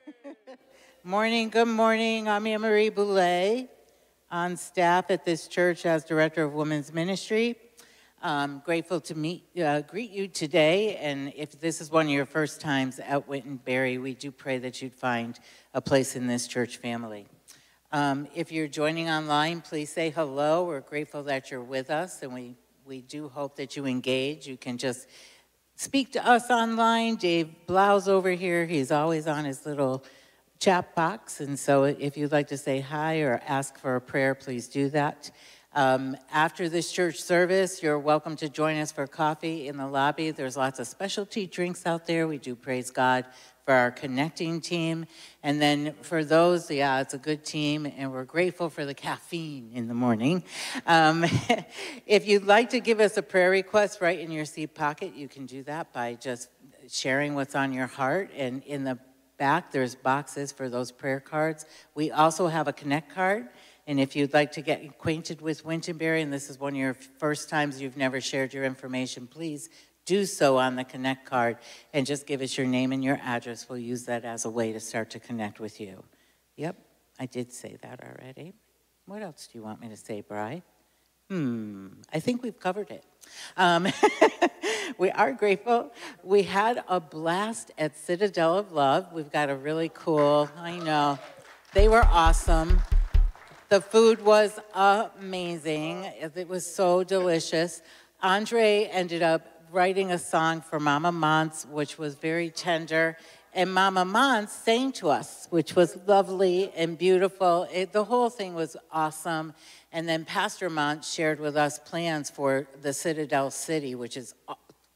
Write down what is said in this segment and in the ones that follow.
Morning, good morning. I'm Anne Marie Boulay on staff at this church as Director of Women's Ministry. I'm grateful to meet, uh, greet you today. And if this is one of your first times at Wintonbury, we do pray that you'd find a place in this church family. Um, if you're joining online, please say hello. We're grateful that you're with us, and we, we do hope that you engage. You can just speak to us online. Dave Blau's over here. He's always on his little chat box. And so if you'd like to say hi or ask for a prayer, please do that. Um, after this church service, you're welcome to join us for coffee in the lobby. There's lots of specialty drinks out there. We do praise God for our connecting team. And then for those, yeah, it's a good team, and we're grateful for the caffeine in the morning. Um, if you'd like to give us a prayer request right in your seat pocket, you can do that by just sharing what's on your heart. And in the back, there's boxes for those prayer cards. We also have a Connect card. And if you'd like to get acquainted with Wintonbury, and this is one of your first times you've never shared your information, please do so on the Connect card and just give us your name and your address. We'll use that as a way to start to connect with you. Yep, I did say that already. What else do you want me to say, Bry? Hmm, I think we've covered it. Um, we are grateful. We had a blast at Citadel of Love. We've got a really cool, I know, they were awesome. The food was amazing. It was so delicious. Andre ended up writing a song for Mama Mance, which was very tender. And Mama Mance sang to us, which was lovely and beautiful. It, the whole thing was awesome. And then Pastor Mance shared with us plans for the Citadel City, which is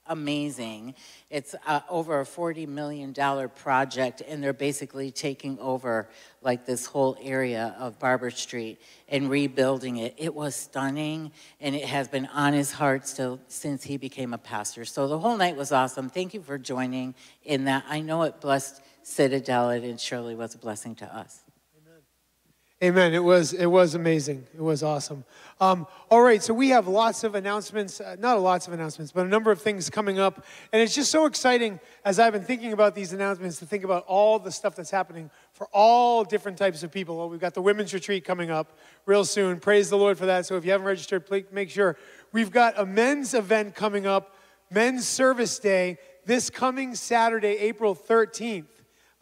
amazing. It's uh, over a $40 million project, and they're basically taking over like this whole area of Barbour Street and rebuilding it. It was stunning, and it has been on his heart still since he became a pastor. So the whole night was awesome. Thank you for joining in that. I know it blessed Citadel, and it surely was a blessing to us. Amen. It was it was amazing. It was awesome. Um, all right, so we have lots of announcements, uh, not lots of announcements, but a number of things coming up, and it's just so exciting as I've been thinking about these announcements to think about all the stuff that's happening for all different types of people. Well, we've got the women's retreat coming up real soon. Praise the Lord for that. So if you haven't registered, please make sure we've got a men's event coming up, Men's Service Day, this coming Saturday, April 13th.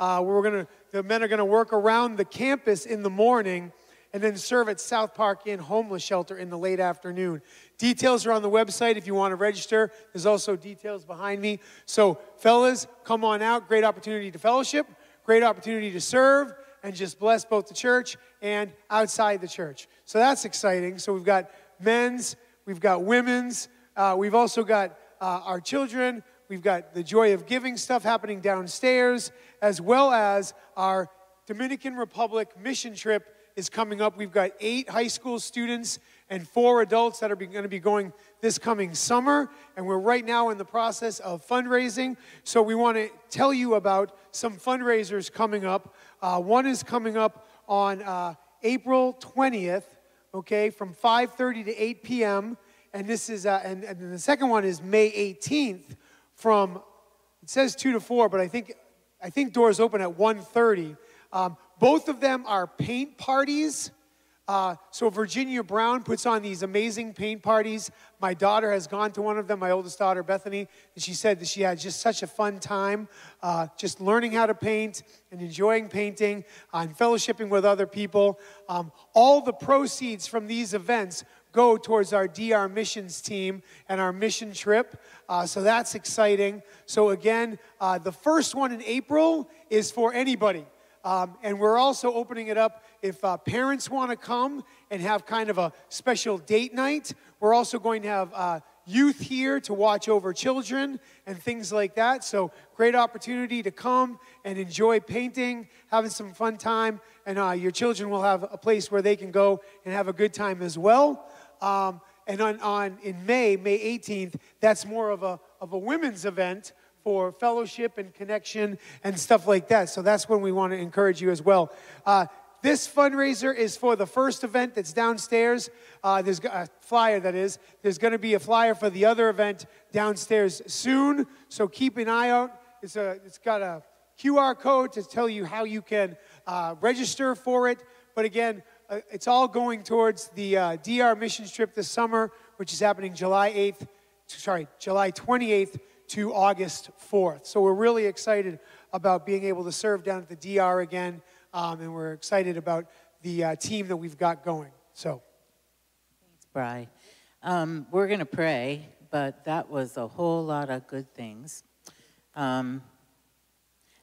Uh, we're going to the men are going to work around the campus in the morning and then serve at South Park Inn Homeless Shelter in the late afternoon. Details are on the website if you want to register. There's also details behind me. So, fellas, come on out. Great opportunity to fellowship, great opportunity to serve, and just bless both the church and outside the church. So, that's exciting. So, we've got men's, we've got women's, uh, we've also got uh, our children. We've got the Joy of Giving stuff happening downstairs, as well as our Dominican Republic mission trip is coming up. We've got eight high school students and four adults that are going to be going this coming summer. And we're right now in the process of fundraising. So we want to tell you about some fundraisers coming up. Uh, one is coming up on uh, April 20th, okay, from 5.30 to 8 p.m. And this is, uh, and, and the second one is May 18th from it says two to four, but I think I think doors open at 1.30. Um, both of them are paint parties. Uh, so Virginia Brown puts on these amazing paint parties. My daughter has gone to one of them, my oldest daughter, Bethany, and she said that she had just such a fun time uh, just learning how to paint and enjoying painting and fellowshipping with other people. Um, all the proceeds from these events go towards our DR missions team and our mission trip. Uh, so that's exciting. So, again, uh, the first one in April is for anybody. Um, and we're also opening it up if uh, parents want to come and have kind of a special date night. We're also going to have uh, youth here to watch over children and things like that. So, great opportunity to come and enjoy painting, having some fun time, and uh, your children will have a place where they can go and have a good time as well. Um, and on, on in May, May 18th, that's more of a, of a women's event for fellowship and connection and stuff like that. So that's when we want to encourage you as well. Uh, this fundraiser is for the first event that's downstairs. Uh, there's a flyer that is. There's going to be a flyer for the other event downstairs soon. So keep an eye out. It's a. It's got a QR code to tell you how you can uh, register for it. But again, it's all going towards the uh, DR missions trip this summer, which is happening July 8th, sorry, July 28th to August 4th. So we're really excited about being able to serve down at the DR again, um, and we're excited about the uh, team that we've got going. So, thanks, Bry. Um, we're going to pray, but that was a whole lot of good things. Um,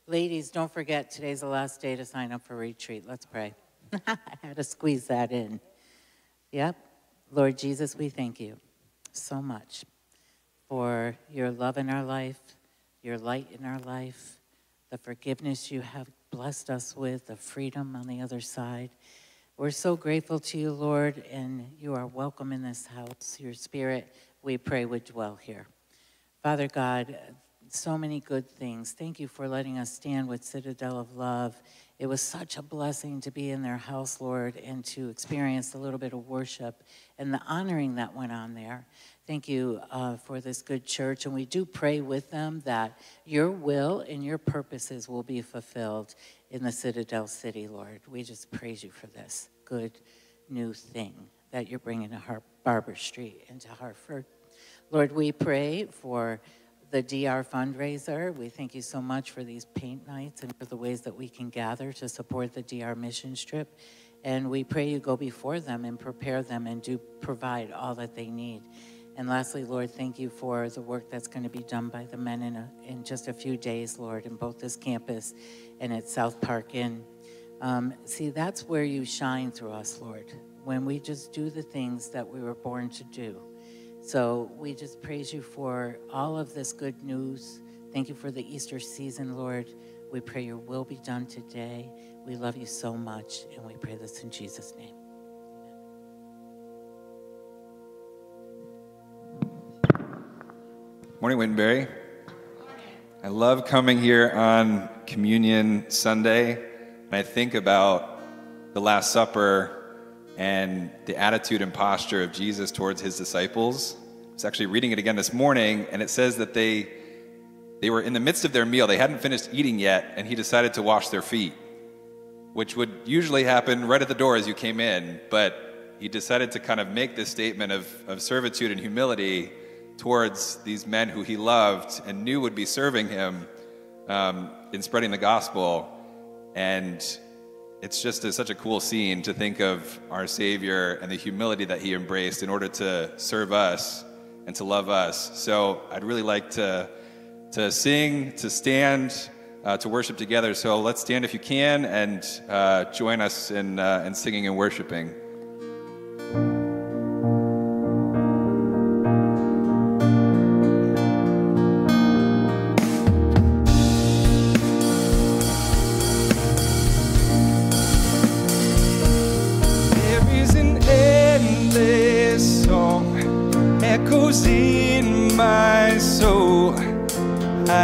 ladies, don't forget today's the last day to sign up for retreat. Let's pray. I had to squeeze that in. Yep. Lord Jesus, we thank you so much for your love in our life, your light in our life, the forgiveness you have blessed us with, the freedom on the other side. We're so grateful to you, Lord, and you are welcome in this house. Your spirit, we pray, would dwell here. Father God, so many good things. Thank you for letting us stand with Citadel of Love it was such a blessing to be in their house, Lord, and to experience a little bit of worship and the honoring that went on there. Thank you uh, for this good church. And we do pray with them that your will and your purposes will be fulfilled in the Citadel City, Lord. We just praise you for this good new thing that you're bringing to Har- Barbour Street into Hartford. Lord, we pray for the DR fundraiser. We thank you so much for these paint nights and for the ways that we can gather to support the DR mission trip. And we pray you go before them and prepare them and do provide all that they need. And lastly, Lord, thank you for the work that's going to be done by the men in, a, in just a few days, Lord, in both this campus and at South Park Inn. Um, see, that's where you shine through us, Lord, when we just do the things that we were born to do. So we just praise you for all of this good news. Thank you for the Easter season, Lord. We pray your will be done today. We love you so much, and we pray this in Jesus' name. Morning, Wintonbury. I love coming here on Communion Sunday, and I think about the Last Supper and the attitude and posture of Jesus towards his disciples. I was actually reading it again this morning, and it says that they they were in the midst of their meal. They hadn't finished eating yet, and he decided to wash their feet, which would usually happen right at the door as you came in. But he decided to kind of make this statement of, of servitude and humility towards these men who he loved and knew would be serving him um, in spreading the gospel. And it's just a, such a cool scene to think of our Savior and the humility that he embraced in order to serve us and to love us. So I'd really like to, to sing, to stand, uh, to worship together. So let's stand if you can and uh, join us in, uh, in singing and worshiping.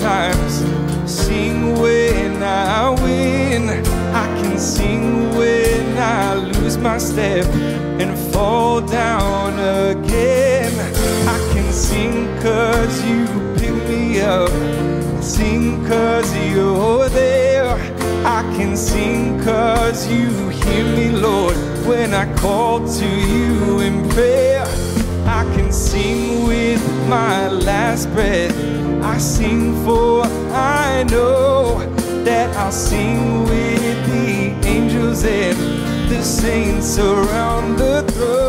times, sing when I win. I can sing when I lose my step and fall down again. I can sing cause you pick me up, sing cause you're can sing cause you hear me, Lord, when I call to you in prayer. I can sing with my last breath. I sing for I know that I'll sing with the angels and the saints around the throne.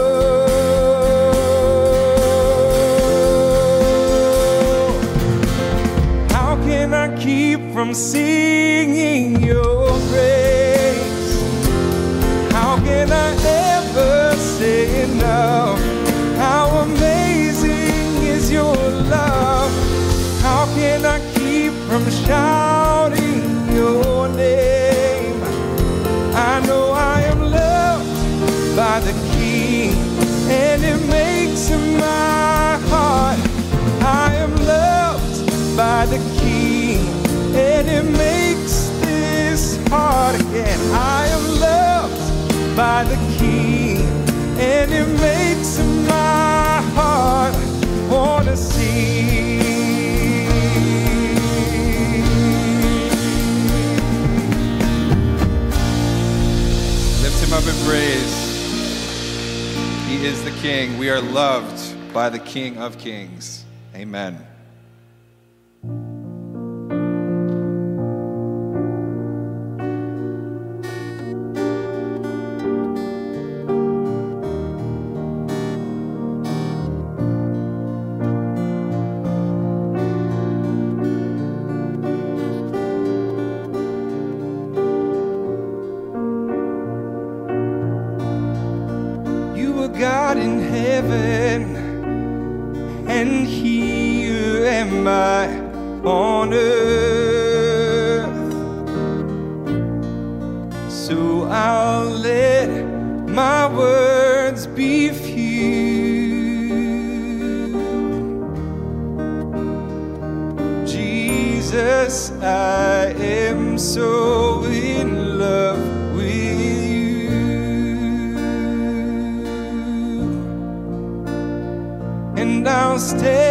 From singing your praise? How can I ever say enough? How amazing is your love? How can I keep from shouting your name? I know I am loved by the King, and it makes my heart. I am loved by the King, I am loved by the King, and it makes my heart wanna sing. Lift him up in praise. He is the King. We are loved by the King of Kings. Amen. And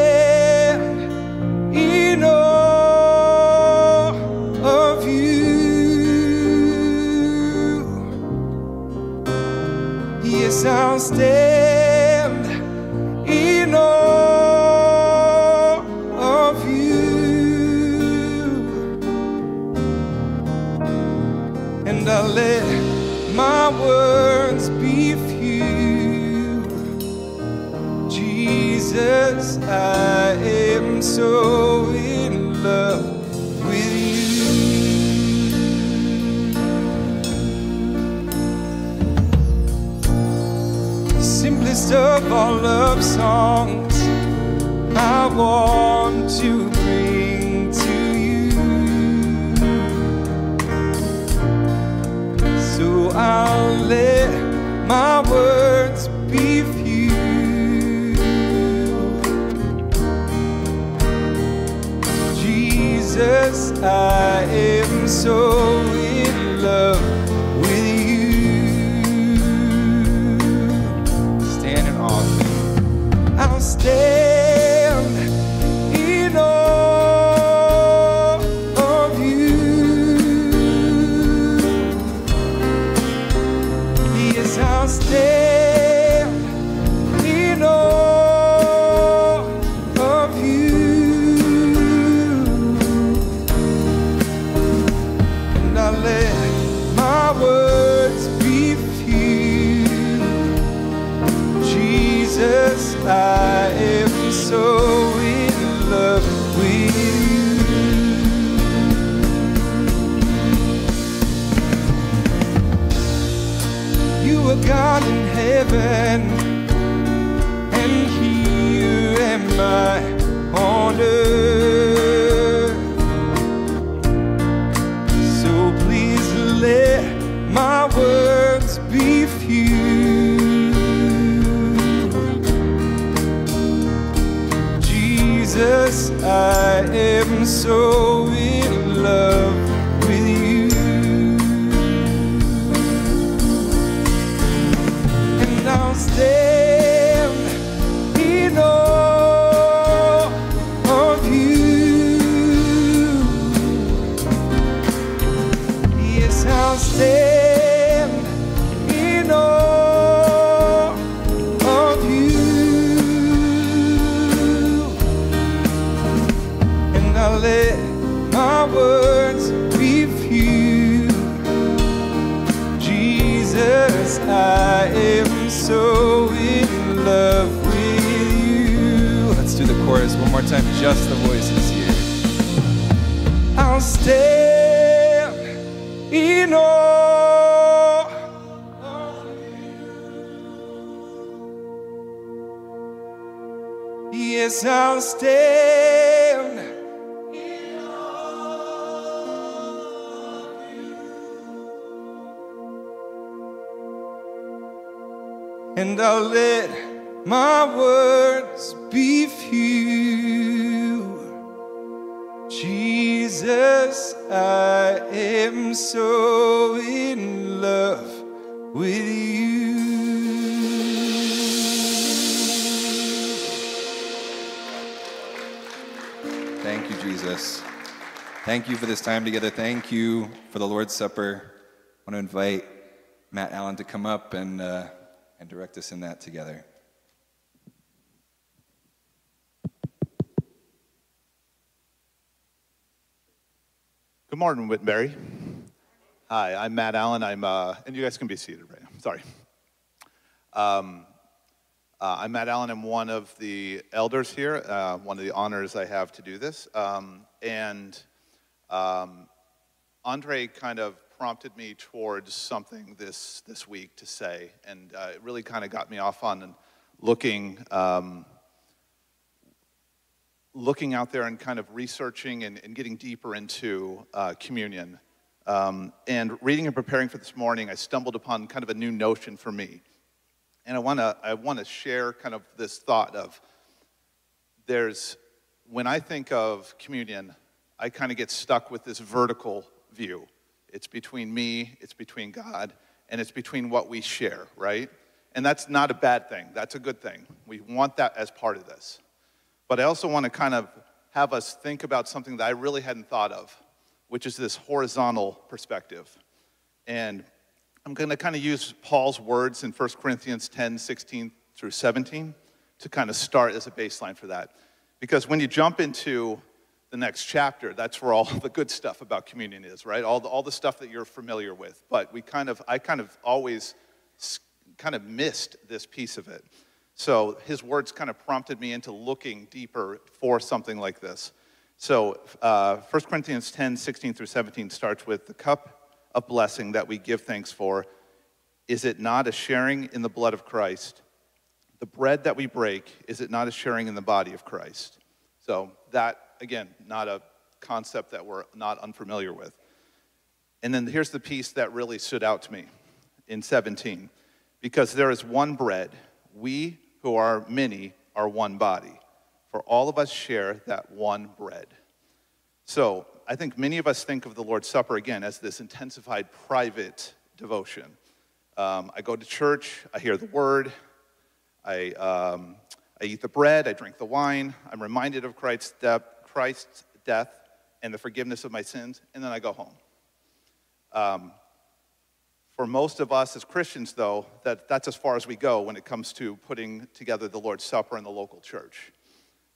so in love with you. Let's do the chorus one more time, just the voices here. I'll stand in awe of you. Yes, I'll stand. And I'll let my words be few. Jesus, I am so in love with you. Thank you, Jesus. Thank you for this time together. Thank you for the Lord's Supper. I want to invite Matt Allen to come up and, uh, and direct us in that together. Good morning, Wintonbury. Hi, I'm Matt Allen. I'm, uh, and you guys can be seated right now. Sorry. Um, uh, I'm Matt Allen. I'm one of the elders here, uh, one of the honors I have to do this. Um, and um, Andre kind of prompted me towards something this, this week to say, and uh, it really kind of got me off on looking. Um, looking out there and kind of researching and, and getting deeper into uh, communion. Um, and reading and preparing for this morning, I stumbled upon kind of a new notion for me. And I want to I wanna share kind of this thought of there's, when I think of communion, I kind of get stuck with this vertical view. It's between me, it's between God, and it's between what we share, right? And that's not a bad thing, that's a good thing. We want that as part of this. But I also want to kind of have us think about something that I really hadn't thought of, which is this horizontal perspective. And I'm going to kind of use Paul's words in 1 Corinthians 10 16 through 17 to kind of start as a baseline for that. Because when you jump into the next chapter, that's where all the good stuff about communion is, right? All the, all the stuff that you're familiar with. But we kind of, I kind of always kind of missed this piece of it. So his words kind of prompted me into looking deeper for something like this. So uh, 1 Corinthians 10, 16 through 17 starts with the cup of blessing that we give thanks for. Is it not a sharing in the blood of Christ? The bread that we break, is it not a sharing in the body of Christ? So that, again, not a concept that we're not unfamiliar with. And then here's the piece that really stood out to me in 17. Because there is one bread, we who are many are one body, for all of us share that one bread. So I think many of us think of the Lord's Supper again as this intensified private devotion. Um, I go to church, I hear the word, I, um, I eat the bread, I drink the wine, I'm reminded of Christ's death, Christ's death and the forgiveness of my sins, and then I go home. Um, for most of us as Christians, though, that, that's as far as we go when it comes to putting together the Lord's Supper in the local church.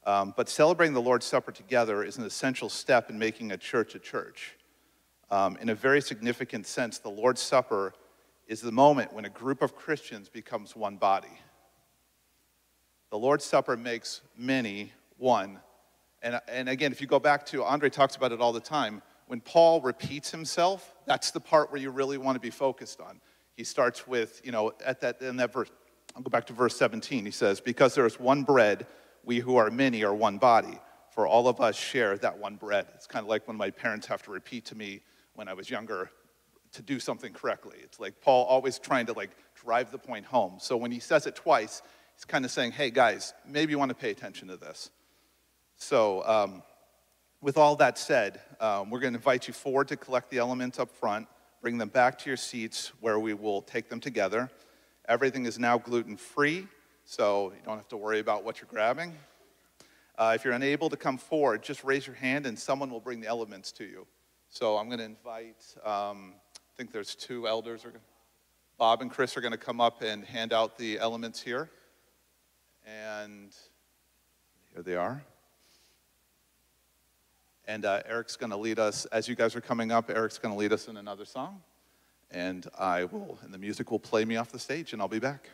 Um, but celebrating the Lord's Supper together is an essential step in making a church a church. Um, in a very significant sense, the Lord's Supper is the moment when a group of Christians becomes one body. The Lord's Supper makes many one. And, and again, if you go back to, Andre talks about it all the time, when Paul repeats himself, that's the part where you really want to be focused on. He starts with, you know, at that in that verse, I'll go back to verse 17. He says, Because there is one bread, we who are many are one body, for all of us share that one bread. It's kind of like when my parents have to repeat to me when I was younger to do something correctly. It's like Paul always trying to like drive the point home. So when he says it twice, he's kind of saying, hey guys, maybe you want to pay attention to this. So, um, with all that said, um, we're going to invite you forward to collect the elements up front, bring them back to your seats where we will take them together. Everything is now gluten free, so you don't have to worry about what you're grabbing. Uh, if you're unable to come forward, just raise your hand and someone will bring the elements to you. So I'm going to invite, um, I think there's two elders. Are gonna, Bob and Chris are going to come up and hand out the elements here. And here they are. And uh, Eric's going to lead us, as you guys are coming up, Eric's going to lead us in another song. And I will, and the music will play me off the stage, and I'll be back.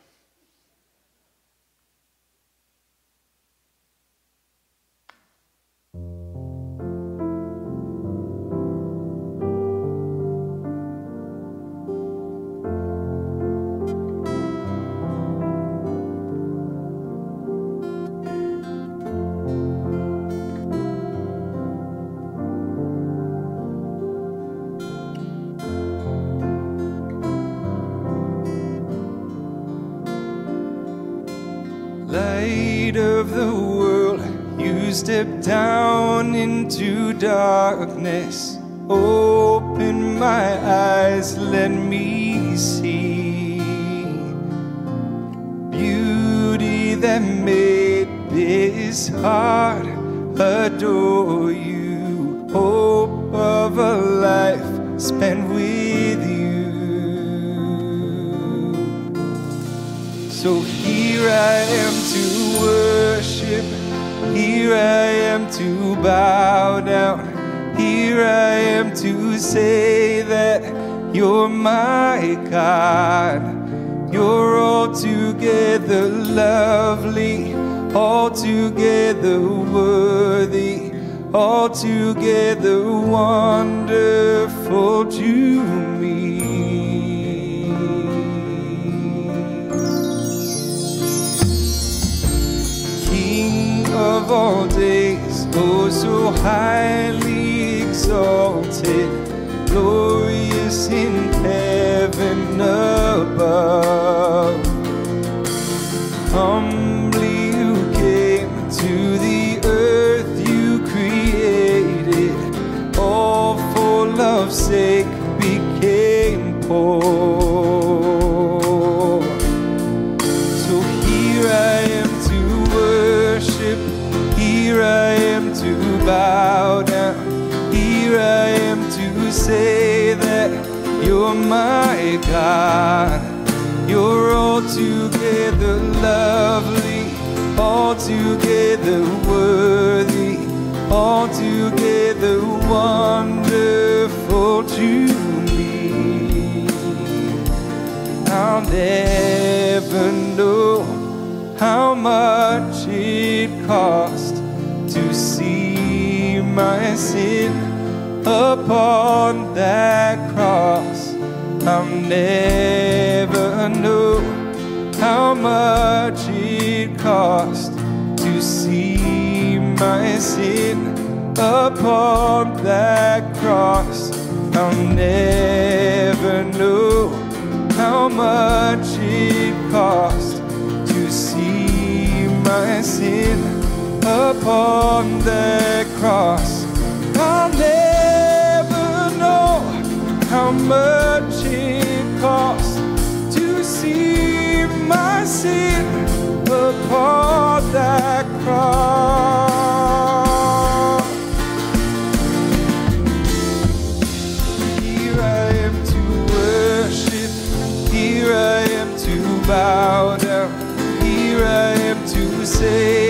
Step down into darkness. Open my eyes, let me see beauty that made this heart adore you. Hope of a life spent with you. So here I am to worship, to bow down, here I am to say that you're my God. You're altogether lovely, altogether worthy, altogether wonderful to me. King of all days, oh so highly exalted, glorious in heaven above. Humbly you came to the earth you created, all for love's sake became poor. Bow down, here I am to say that you're my God. You're altogether lovely, altogether worthy, altogether wonderful to me. I'll never know how much it cost to see my sin upon that cross. I'll never know how much it cost to see my sin upon that cross. I'll never know how much it cost to see my sin upon that cross. I'll never know how much it cost to see my sin upon that cross. Here I am to worship, here I am to bow down, here I am to say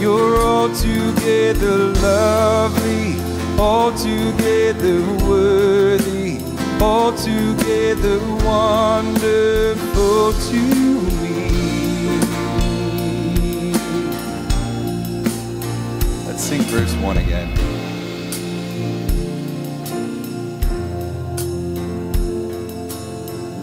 You're altogether lovely, altogether worthy, altogether wonderful to me. Let's sing verse 1 again.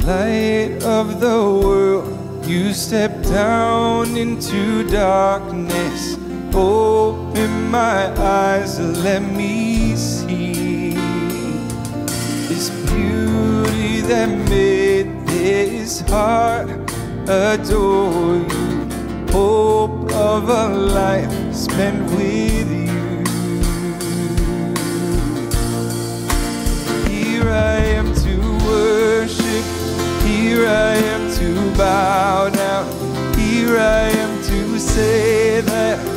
Light of the world, you step down into darkness Open my eyes and let me see this beauty that made this heart adore you. Hope of a life spent with you. Here I am to worship. Here I am to bow down. Here I am to say that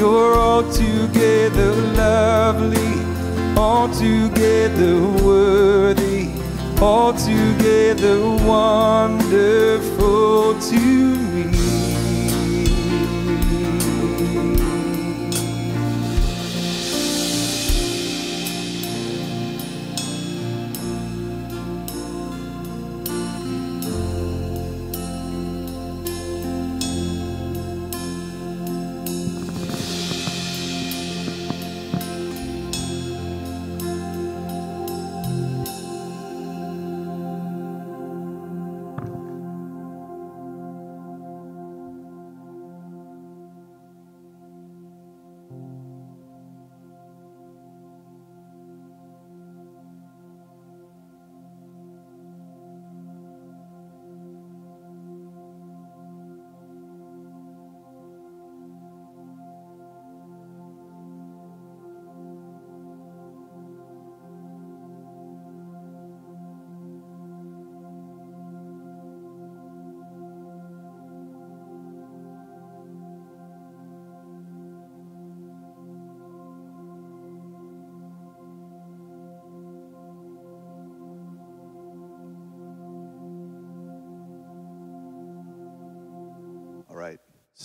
You're altogether lovely, altogether worthy, altogether wonderful to me.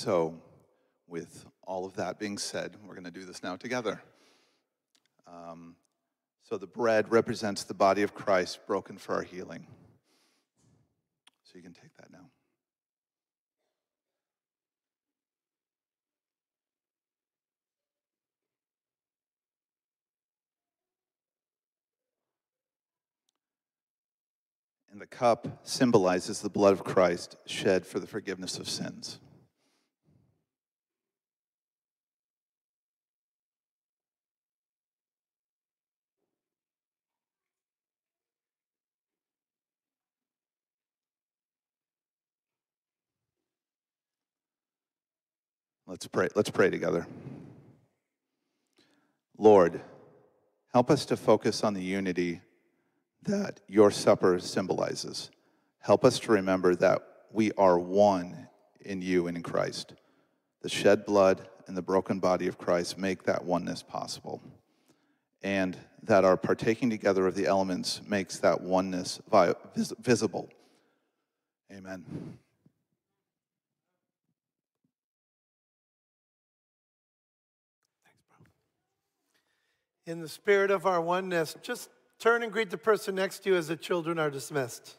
So, with all of that being said, we're going to do this now together. Um, so, the bread represents the body of Christ broken for our healing. So, you can take that now. And the cup symbolizes the blood of Christ shed for the forgiveness of sins. Let's pray. Let's pray together. Lord, help us to focus on the unity that your supper symbolizes. Help us to remember that we are one in you and in Christ. The shed blood and the broken body of Christ make that oneness possible. And that our partaking together of the elements makes that oneness vi- vis- visible. Amen. In the spirit of our oneness, just turn and greet the person next to you as the children are dismissed.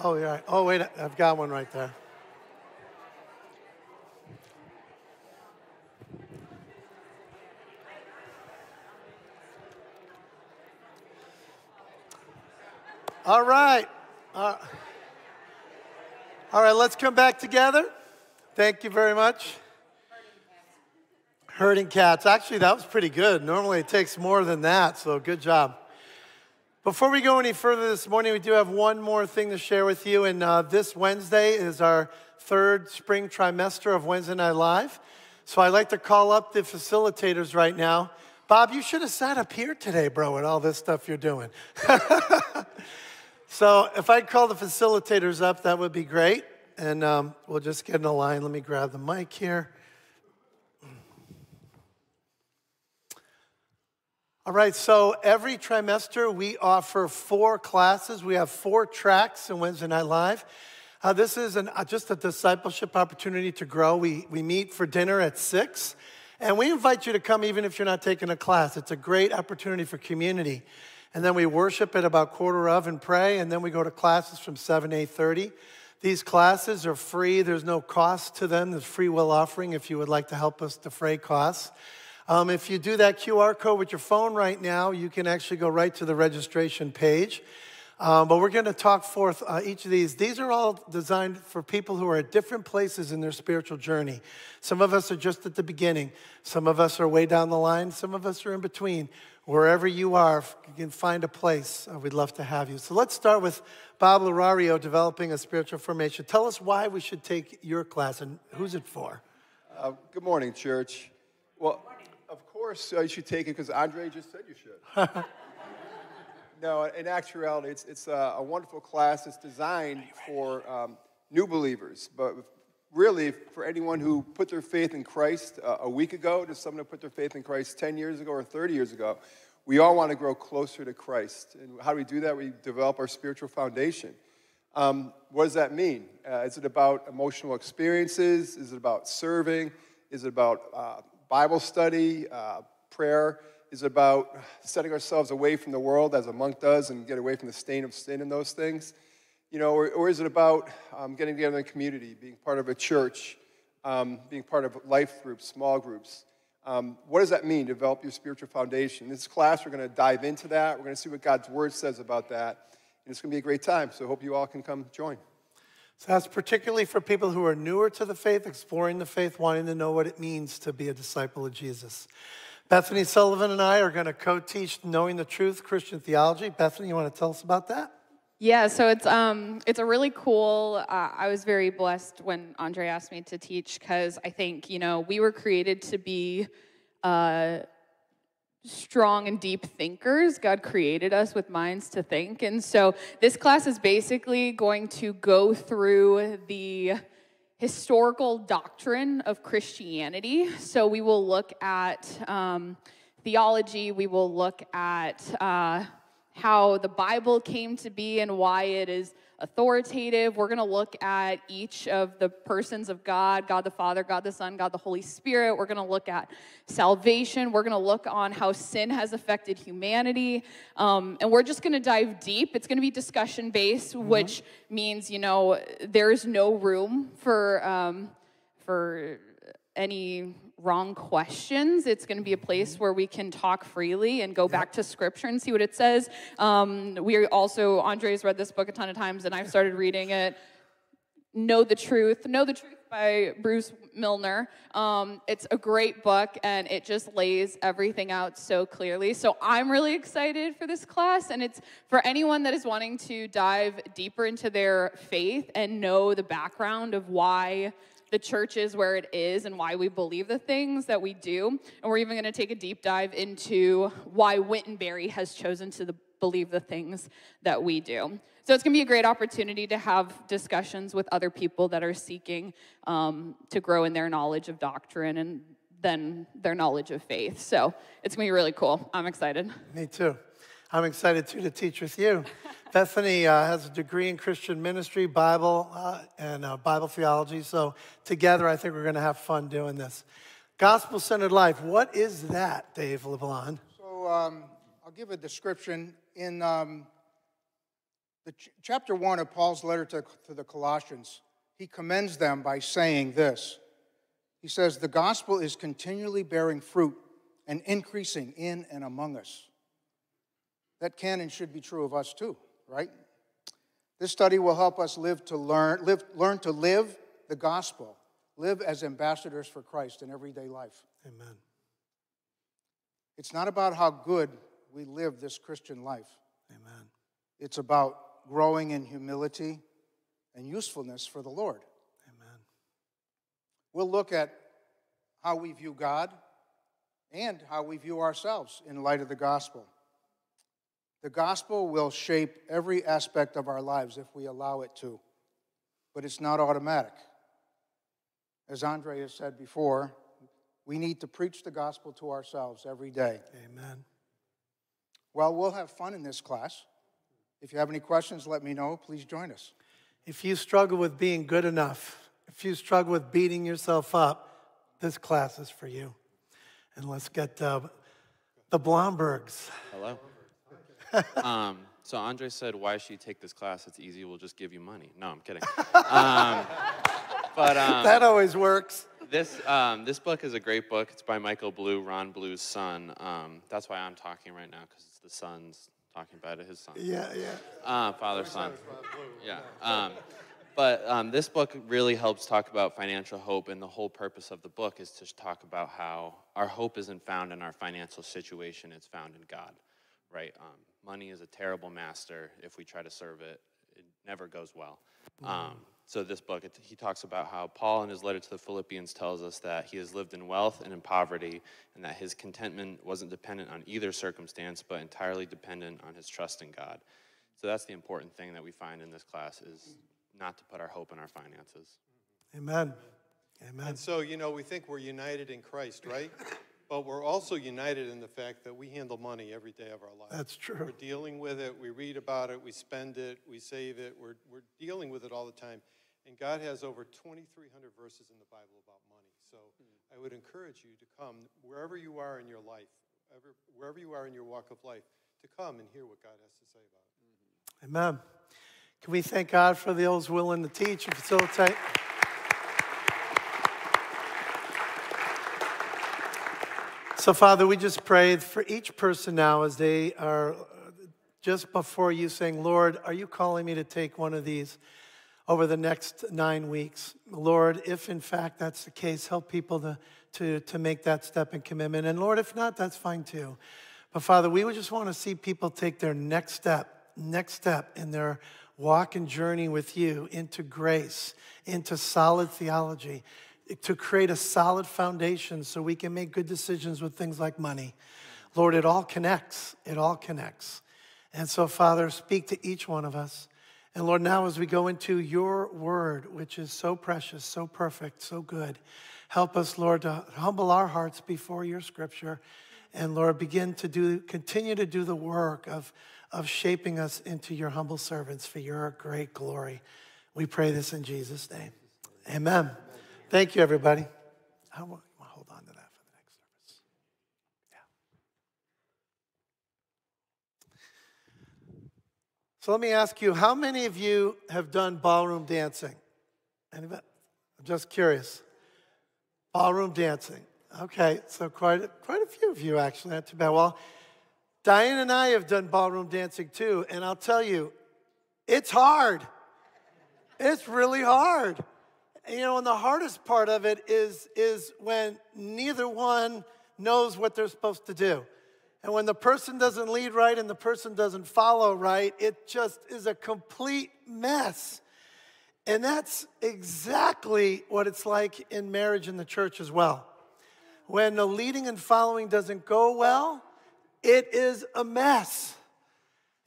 Oh, yeah. Oh, wait, I've got one right there. All right. Uh, all right, let's come back together. Thank you very much. Herding cats. Actually, that was pretty good. Normally it takes more than that, so good job. Before we go any further this morning, we do have one more thing to share with you. And uh, this Wednesday is our third spring trimester of Wednesday Night Live. So I'd like to call up the facilitators right now. Bob, you should have sat up here today, bro, with all this stuff you're doing. so if I'd call the facilitators up, that would be great. And um, we'll just get in a line. Let me grab the mic here. All right, so every trimester we offer four classes. We have four tracks in Wednesday Night Live. Uh, this is an, uh, just a discipleship opportunity to grow. We, we meet for dinner at 6, and we invite you to come even if you're not taking a class. It's a great opportunity for community. And then we worship at about quarter of and pray, and then we go to classes from 7 to 8.30. These classes are free. There's no cost to them. There's free will offering if you would like to help us defray costs. Um, if you do that QR code with your phone right now, you can actually go right to the registration page. Um, but we're going to talk forth uh, each of these. These are all designed for people who are at different places in their spiritual journey. Some of us are just at the beginning, some of us are way down the line, some of us are in between. Wherever you are, you can find a place. Uh, we'd love to have you. So let's start with Bob Larario developing a spiritual formation. Tell us why we should take your class and who's it for? Uh, good morning, church. Well, course, uh, you should take it because Andre just said you should. no, in actuality, it's, it's a, a, wonderful class. It's designed for um, new believers, but really for anyone who put their faith in Christ uh, a week ago to someone who put their faith in Christ 10 years ago or 30 years ago. We all want to grow closer to Christ. And how do we do that? We develop our spiritual foundation. Um, what does that mean? Uh, is it about emotional experiences? Is it about serving? Is it about uh, Bible study, uh, prayer is about setting ourselves away from the world as a monk does and get away from the stain of sin and those things? You know, or, or is it about um, getting together in community, being part of a church, um, being part of life groups, small groups? Um, what does that mean, develop your spiritual foundation? In this class, we're going to dive into that. We're going to see what God's Word says about that. And it's going to be a great time, so I hope you all can come join. So that's particularly for people who are newer to the faith, exploring the faith, wanting to know what it means to be a disciple of Jesus. Bethany Sullivan and I are going to co teach Knowing the Truth Christian Theology. Bethany, you want to tell us about that? Yeah, so it's um it's a really cool. Uh, I was very blessed when Andre asked me to teach because I think you know we were created to be uh, strong and deep thinkers. God created us with minds to think. And so this class is basically going to go through the historical doctrine of Christianity. So we will look at um, theology, we will look at uh, how the Bible came to be and why it is authoritative. We're going to look at each of the persons of God God the Father, God the Son, God the Holy Spirit. We're going to look at salvation. We're going to look on how sin has affected humanity. Um, and we're just going to dive deep. It's going to be discussion based, mm-hmm. which means, you know, there's no room for. Um, for any wrong questions. It's going to be a place where we can talk freely and go back to scripture and see what it says. Um, we also, Andre's read this book a ton of times, and I've started reading it. Know the Truth. Know the Truth by Bruce Milne. Um, it's a great book, and it just lays everything out so clearly. So I'm really excited for this class, and it's for anyone that is wanting to dive deeper into their faith and know the background of why the church is where it is and why we believe the things that we do. And we're even going to take a deep dive into why Wintonbury has chosen to the, believe the things that we do. So it's going to be a great opportunity to have discussions with other people that are seeking um, to grow in their knowledge of doctrine and then their knowledge of faith. So it's going to be really cool. I'm excited. Me too. I'm excited too to teach with you. Bethany uh, has a degree in Christian ministry, Bible, uh, and uh, Bible theology. So together, I think we're going to have fun doing this. Gospel centered life. What is that, Dave LeBlanc? So um, I'll give a description. In um, The ch- chapter 1 of Paul's letter to, to the Colossians, he commends them by saying this. He says, The gospel is continually bearing fruit and increasing in and among us. That can and should be true of us too, right? This study will help us live to learn, live, learn to live the gospel, live as ambassadors for Christ in everyday life. Amen. It's not about how good we live this Christian life. Amen. It's about growing in humility and usefulness for the Lord. Amen. We'll look at how we view God and how we view ourselves in light of the gospel. The gospel will shape every aspect of our lives if we allow it to, but it's not automatic. As Andre has said before, we need to preach the gospel to ourselves every day. Amen. Well, we'll have fun in this class. If you have any questions, let me know. Please join us. If you struggle with being good enough, if you struggle with beating yourself up, this class is for you. And let's get uh, the Blombergs. Hello. um, so Andre said, "Why should you take this class? It's easy. We'll just give you money." No, I'm kidding. um, but um, that always works. This um, this book is a great book. It's by Michael Blue, Ron Blue's son. Um, that's why I'm talking right now because it's the son's talking about it, his son. Yeah, yeah. Uh, father, son. Yeah. Um, but um, this book really helps talk about financial hope, and the whole purpose of the book is to talk about how our hope isn't found in our financial situation; it's found in God, right? Um, money is a terrible master. If we try to serve it, it never goes well. Um, so this book, it, he talks about how Paul, in his letter to the Philippians, tells us that he has lived in wealth and in poverty, and that his contentment wasn't dependent on either circumstance, but entirely dependent on his trust in God. So that's the important thing that we find in this class is not to put our hope in our finances. Amen. Amen. And so, you know, we think we're united in Christ, right? but we're also united in the fact that we handle money every day of our life. That's true. We're dealing with it, we read about it, we spend it, we save it, we're, we're dealing with it all the time. And God has over 2,300 verses in the Bible about money. So hmm. I would encourage you to come, wherever you are in your life, wherever, wherever you are in your walk of life, to come and hear what God has to say about it. Amen. Can we thank God for those willing to teach and facilitate? So, Father, we just pray for each person now as they are just before you saying, Lord, are you calling me to take one of these over the next nine weeks? Lord, if in fact that's the case, help people to, to, to make that step and commitment. And Lord, if not, that's fine too. But Father, we would just want to see people take their next step, next step in their walk and journey with you into grace, into solid theology, to create a solid foundation so we can make good decisions with things like money. Lord, it all connects. It all connects. And so, Father, speak to each one of us. And Lord, now as we go into your word, which is so precious, so perfect, so good, help us, Lord, to humble our hearts before your scripture. And Lord, begin to do, continue to do the work of, of shaping us into your humble servants for your great glory. We pray this in Jesus' name. Amen. Thank you, everybody. I want to hold on to that for the next service. Yeah. So let me ask you, how many of you have done ballroom dancing? Anybody? I'm just curious. Ballroom dancing. Okay, so quite a, quite a few of you actually, not too bad. Well, Diane and I have done ballroom dancing too, and I'll tell you, it's hard. It's really hard. You know, and the hardest part of it is, is when neither one knows what they're supposed to do. And when the person doesn't lead right and the person doesn't follow right, it just is a complete mess. And that's exactly what it's like in marriage in the church as well. When the leading and following doesn't go well, it is a mess.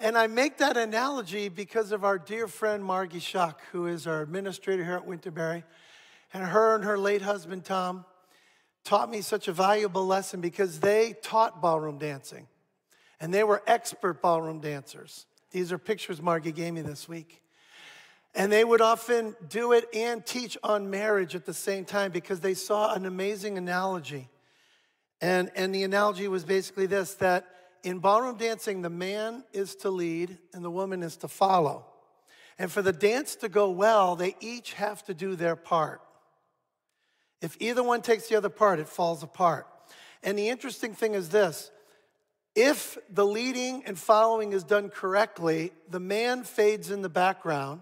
And I make that analogy because of our dear friend Margie Schuck, who is our administrator here at Wintonbury. And her and her late husband Tom taught me such a valuable lesson because they taught ballroom dancing. And they were expert ballroom dancers. These are pictures Margie gave me this week. And they would often do it and teach on marriage at the same time because they saw an amazing analogy. And, and the analogy was basically this that in ballroom dancing, the man is to lead and the woman is to follow. And for the dance to go well, they each have to do their part. If either one takes the other part, it falls apart. And the interesting thing is this if the leading and following is done correctly, the man fades in the background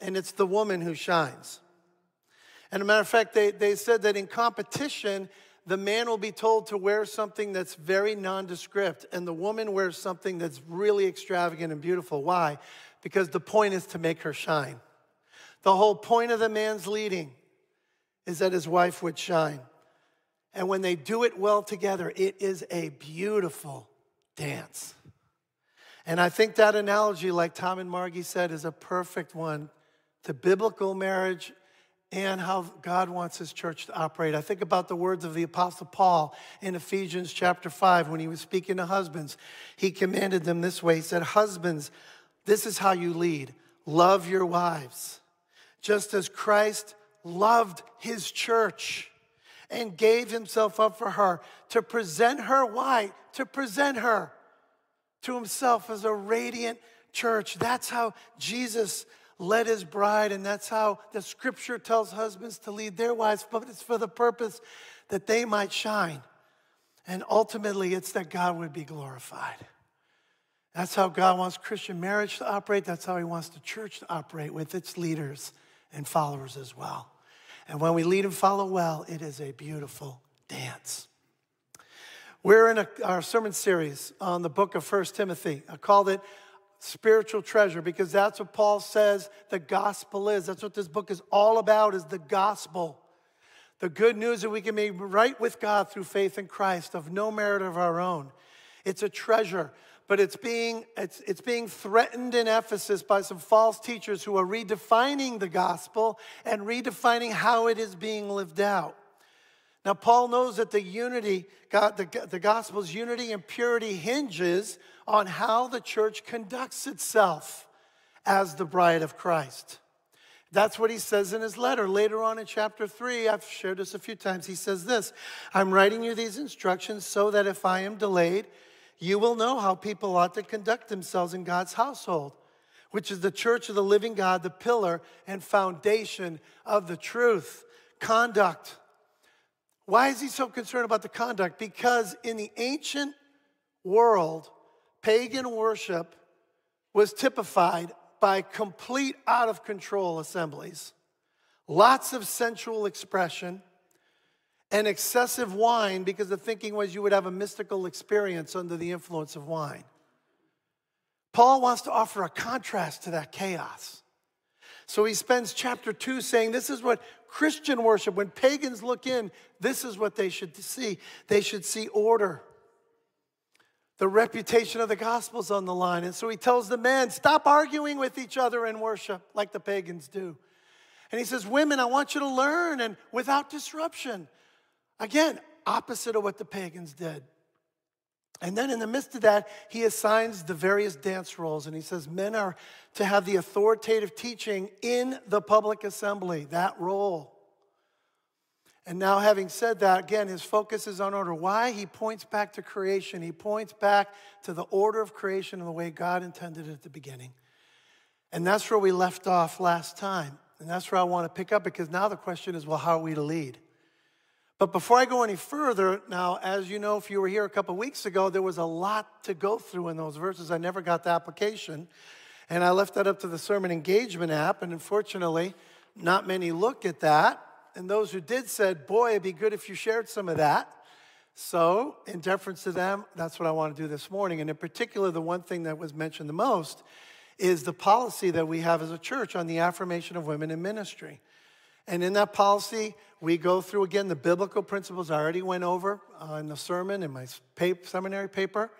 and it's the woman who shines. And a matter of fact, they, they said that in competition, the man will be told to wear something that's very nondescript, and the woman wears something that's really extravagant and beautiful. Why? Because the point is to make her shine. The whole point of the man's leading is that his wife would shine. And when they do it well together, it is a beautiful dance. And I think that analogy, like Tom and Margie said, is a perfect one to biblical marriage and how God wants his church to operate. I think about the words of the Apostle Paul in Ephesians chapter 5 when he was speaking to husbands. He commanded them this way He said, Husbands, this is how you lead love your wives, just as Christ loved his church and gave himself up for her to present her why? To present her to himself as a radiant church. That's how Jesus led his bride, and that's how the scripture tells husbands to lead their wives, but it's for the purpose that they might shine. And ultimately, it's that God would be glorified. That's how God wants Christian marriage to operate. That's how He wants the church to operate with its leaders and followers as well. And when we lead and follow well, it is a beautiful dance. We're in a, our sermon series on the book of First Timothy. I called it Spiritual Treasure because that's what Paul says the gospel is. That's what this book is all about is the gospel. The good news that we can be right with God through faith in Christ of no merit of our own. It's a treasure but it's being, it's, it's being threatened in Ephesus by some false teachers who are redefining the gospel and redefining how it is being lived out. Now, Paul knows that the unity, God, the, the gospel's unity and purity hinges on how the church conducts itself as the bride of Christ. That's what he says in his letter. Later on in chapter 3, I've shared this a few times. He says this I'm writing you these instructions so that if I am delayed, you will know how people ought to conduct themselves in God's household, which is the church of the living God, the pillar and foundation of the truth. Conduct. Why is he so concerned about the conduct? Because in the ancient world, pagan worship was typified by complete out of control assemblies, lots of sensual expression and excessive wine because the thinking was you would have a mystical experience under the influence of wine. Paul wants to offer a contrast to that chaos. So he spends chapter two saying this is what Christian worship, when pagans look in, this is what they should see. They should see order. The reputation of the gospel's on the line. And so he tells the men, stop arguing with each other in worship like the pagans do. And he says, Women, I want you to learn and without disruption. Again, opposite of what the pagans did. And then in the midst of that, he assigns the various dance roles and he says men are to have the authoritative teaching in the public assembly, that role. And now, having said that, again, his focus is on order. Why? He points back to creation. He points back to the order of creation and the way God intended it at the beginning. And that's where we left off last time. And that's where I want to pick up because now the question is well, how are we to lead? But before I go any further, now, as you know, if you were here a couple weeks ago, there was a lot to go through in those verses. I never got the application, and I left that up to the Sermon Engagement app, and unfortunately, not many looked at that. And those who did said, Boy, it'd be good if you shared some of that. So, in deference to them, that's what I want to do this morning. And in particular, the one thing that was mentioned the most is the policy that we have as a church on the affirmation of women in ministry. And in that policy, we go through again the biblical principles I already went over in the sermon in my seminary paper.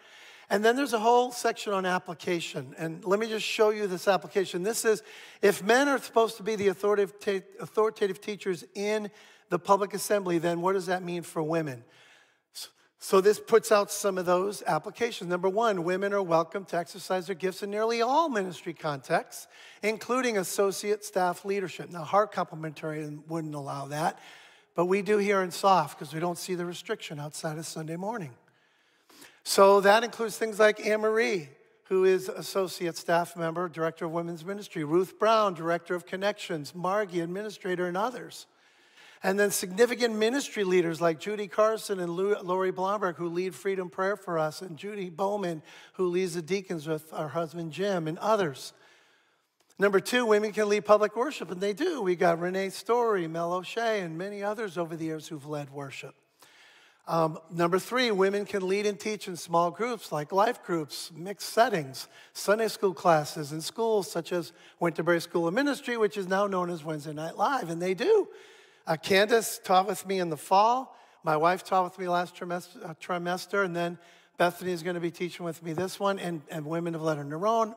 And then there's a whole section on application. And let me just show you this application. This is if men are supposed to be the authoritative, authoritative teachers in the public assembly, then what does that mean for women? So this puts out some of those applications. Number one, women are welcome to exercise their gifts in nearly all ministry contexts, including associate staff leadership. Now, heart complementary wouldn't allow that, but we do here in soft because we don't see the restriction outside of Sunday morning. So that includes things like Anne Marie, who is associate staff member, director of women's ministry, Ruth Brown, director of connections, Margie, administrator, and others. And then significant ministry leaders like Judy Carson and Lori Blomberg, who lead Freedom Prayer for us, and Judy Bowman, who leads the deacons with our husband Jim, and others. Number two, women can lead public worship, and they do. We got Renee Story, Mel O'Shea, and many others over the years who've led worship. Um, number three, women can lead and teach in small groups like life groups, mixed settings, Sunday school classes in schools such as Wintonbury School of Ministry, which is now known as Wednesday Night Live, and they do. Uh, Candace taught with me in the fall. My wife taught with me last trimester, uh, trimester and then Bethany is going to be teaching with me this one, and, and women have led on their own.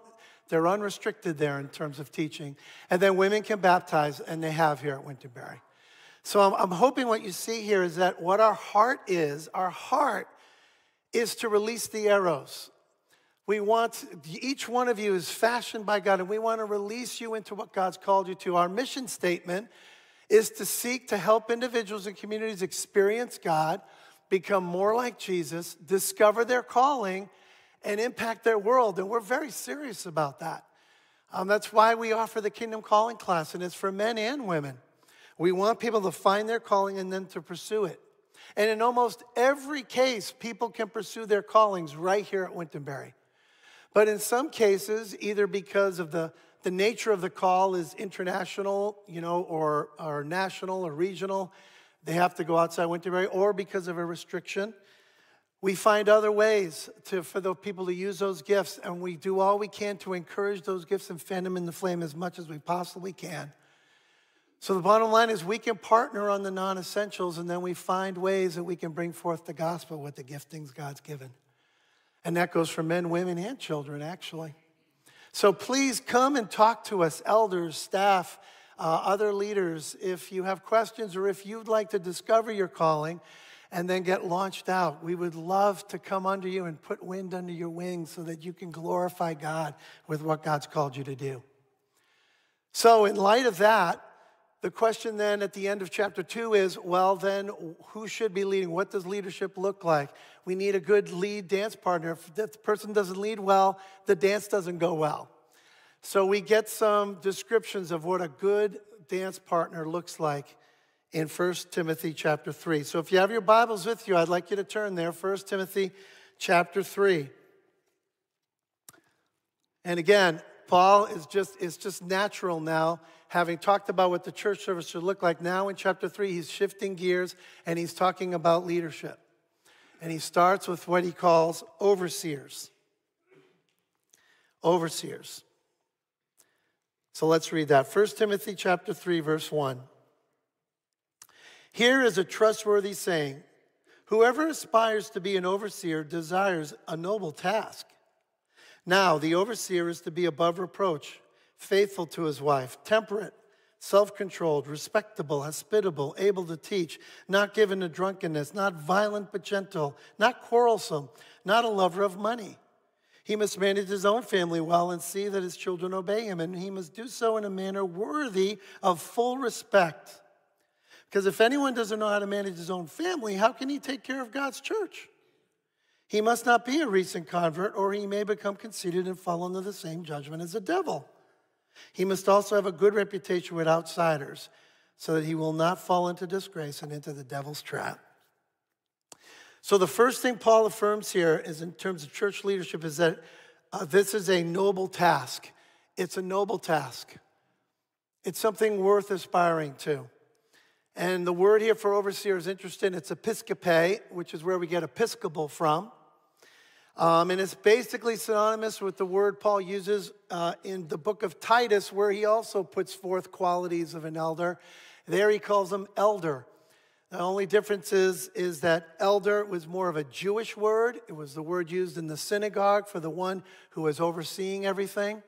They're unrestricted there in terms of teaching. And then women can baptize, and they have here at Wintonbury. So I'm, I'm hoping what you see here is that what our heart is, our heart is to release the arrows. We want, each one of you is fashioned by God, and we want to release you into what God's called you to. Our mission statement is to seek to help individuals and communities experience God, become more like Jesus, discover their calling, and impact their world. And we're very serious about that. Um, that's why we offer the Kingdom Calling class, and it's for men and women. We want people to find their calling and then to pursue it. And in almost every case, people can pursue their callings right here at Wintonbury. But in some cases, either because of the the nature of the call is international, you know, or, or national or regional. They have to go outside Wintonbury, or because of a restriction. We find other ways to, for the people to use those gifts, and we do all we can to encourage those gifts and fan them in the flame as much as we possibly can. So the bottom line is we can partner on the non essentials, and then we find ways that we can bring forth the gospel with the giftings God's given. And that goes for men, women, and children, actually. So please come and talk to us, elders, staff, uh, other leaders, if you have questions or if you'd like to discover your calling and then get launched out. We would love to come under you and put wind under your wings so that you can glorify God with what God's called you to do. So, in light of that, the question then at the end of chapter two is well, then who should be leading? What does leadership look like? We need a good lead dance partner. If the person doesn't lead well, the dance doesn't go well. So we get some descriptions of what a good dance partner looks like in 1 Timothy chapter 3. So if you have your Bibles with you, I'd like you to turn there, 1 Timothy chapter 3. And again, Paul is just, it's just natural now, having talked about what the church service should look like. Now in chapter three, he's shifting gears and he's talking about leadership. And he starts with what he calls overseers. Overseers. So let's read that. 1 Timothy chapter 3, verse 1. Here is a trustworthy saying Whoever aspires to be an overseer desires a noble task. Now, the overseer is to be above reproach, faithful to his wife, temperate, self controlled, respectable, hospitable, able to teach, not given to drunkenness, not violent but gentle, not quarrelsome, not a lover of money. He must manage his own family well and see that his children obey him, and he must do so in a manner worthy of full respect. Because if anyone doesn't know how to manage his own family, how can he take care of God's church? He must not be a recent convert, or he may become conceited and fall under the same judgment as the devil. He must also have a good reputation with outsiders, so that he will not fall into disgrace and into the devil's trap. So, the first thing Paul affirms here is in terms of church leadership is that uh, this is a noble task. It's a noble task, it's something worth aspiring to. And the word here for overseer is interesting. It's episcope, which is where we get episcopal from. Um, and it's basically synonymous with the word Paul uses uh, in the book of Titus, where he also puts forth qualities of an elder. There he calls them elder. The only difference is, is that elder was more of a Jewish word. It was the word used in the synagogue for the one who was overseeing everything.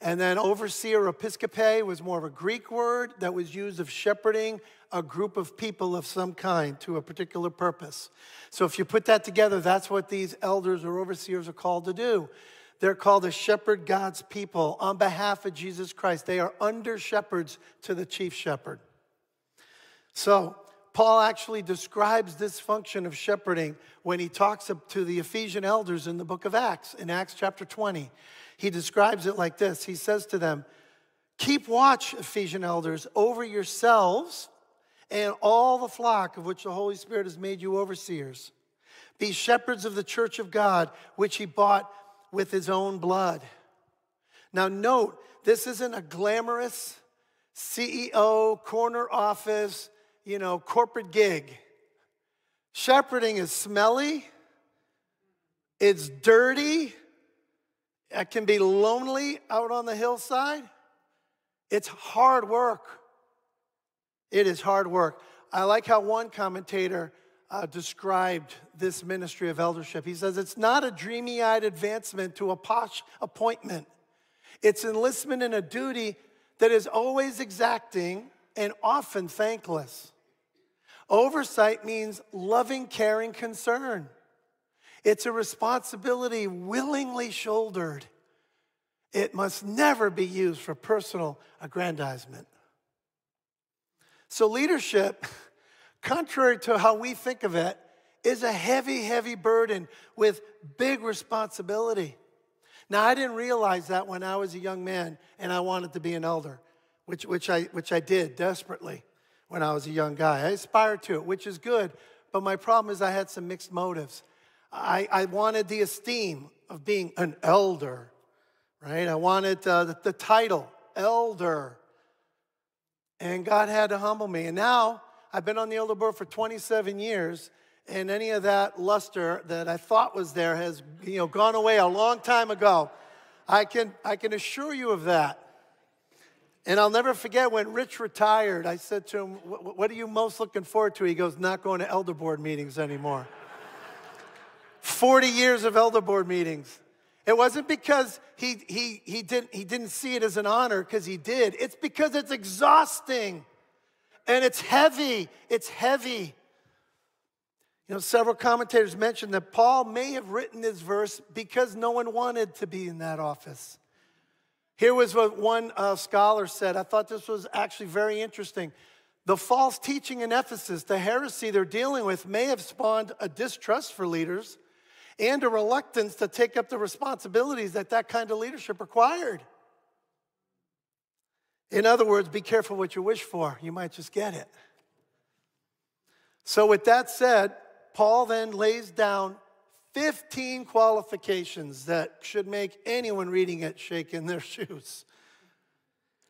And then overseer, episcope, was more of a Greek word that was used of shepherding a group of people of some kind to a particular purpose. So if you put that together, that's what these elders or overseers are called to do. They're called to shepherd God's people on behalf of Jesus Christ. They are under shepherds to the chief shepherd. So Paul actually describes this function of shepherding when he talks to the Ephesian elders in the book of Acts, in Acts chapter 20. He describes it like this He says to them, Keep watch, Ephesian elders, over yourselves and all the flock of which the Holy Spirit has made you overseers. Be shepherds of the church of God, which he bought with his own blood. Now, note, this isn't a glamorous CEO, corner office, you know, corporate gig. Shepherding is smelly, it's dirty, it can be lonely out on the hillside. It's hard work. It is hard work. I like how one commentator uh, described this ministry of eldership. He says it's not a dreamy eyed advancement to a posh appointment, it's enlistment in a duty that is always exacting and often thankless. Oversight means loving, caring concern. It's a responsibility willingly shouldered. It must never be used for personal aggrandizement. So, leadership, contrary to how we think of it, is a heavy, heavy burden with big responsibility. Now, I didn't realize that when I was a young man and I wanted to be an elder, which, which, I, which I did desperately when I was a young guy. I aspired to it, which is good, but my problem is I had some mixed motives. I, I wanted the esteem of being an elder, right? I wanted uh, the, the title, elder. And God had to humble me. And now I've been on the elder board for 27 years, and any of that luster that I thought was there has you know, gone away a long time ago. I can, I can assure you of that. And I'll never forget when Rich retired, I said to him, What are you most looking forward to? He goes, Not going to elder board meetings anymore. 40 years of elder board meetings. It wasn't because he, he, he, didn't, he didn't see it as an honor, because he did. It's because it's exhausting and it's heavy. It's heavy. You know, several commentators mentioned that Paul may have written this verse because no one wanted to be in that office. Here was what one uh, scholar said. I thought this was actually very interesting. The false teaching in Ephesus, the heresy they're dealing with, may have spawned a distrust for leaders and a reluctance to take up the responsibilities that that kind of leadership required. In other words, be careful what you wish for. You might just get it. So, with that said, Paul then lays down 15 qualifications that should make anyone reading it shake in their shoes.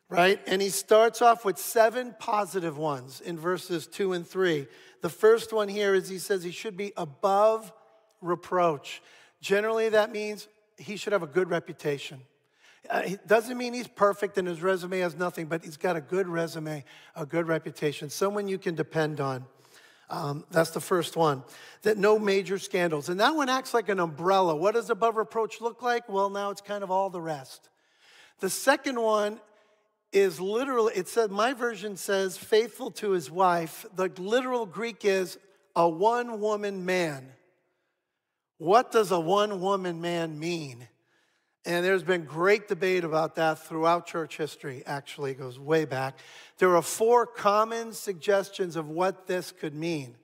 Right? And he starts off with seven positive ones in verses two and three. The first one here is he says he should be above reproach. Generally, that means he should have a good reputation. Uh, it doesn't mean he's perfect and his resume has nothing, but he's got a good resume, a good reputation, someone you can depend on. Um, that's the first one. That no major scandals. And that one acts like an umbrella. What does above reproach look like? Well, now it's kind of all the rest. The second one is literally, it said, my version says faithful to his wife. The literal Greek is a one woman man. What does a one woman man mean? And there's been great debate about that throughout church history, actually, it goes way back. There are four common suggestions of what this could mean.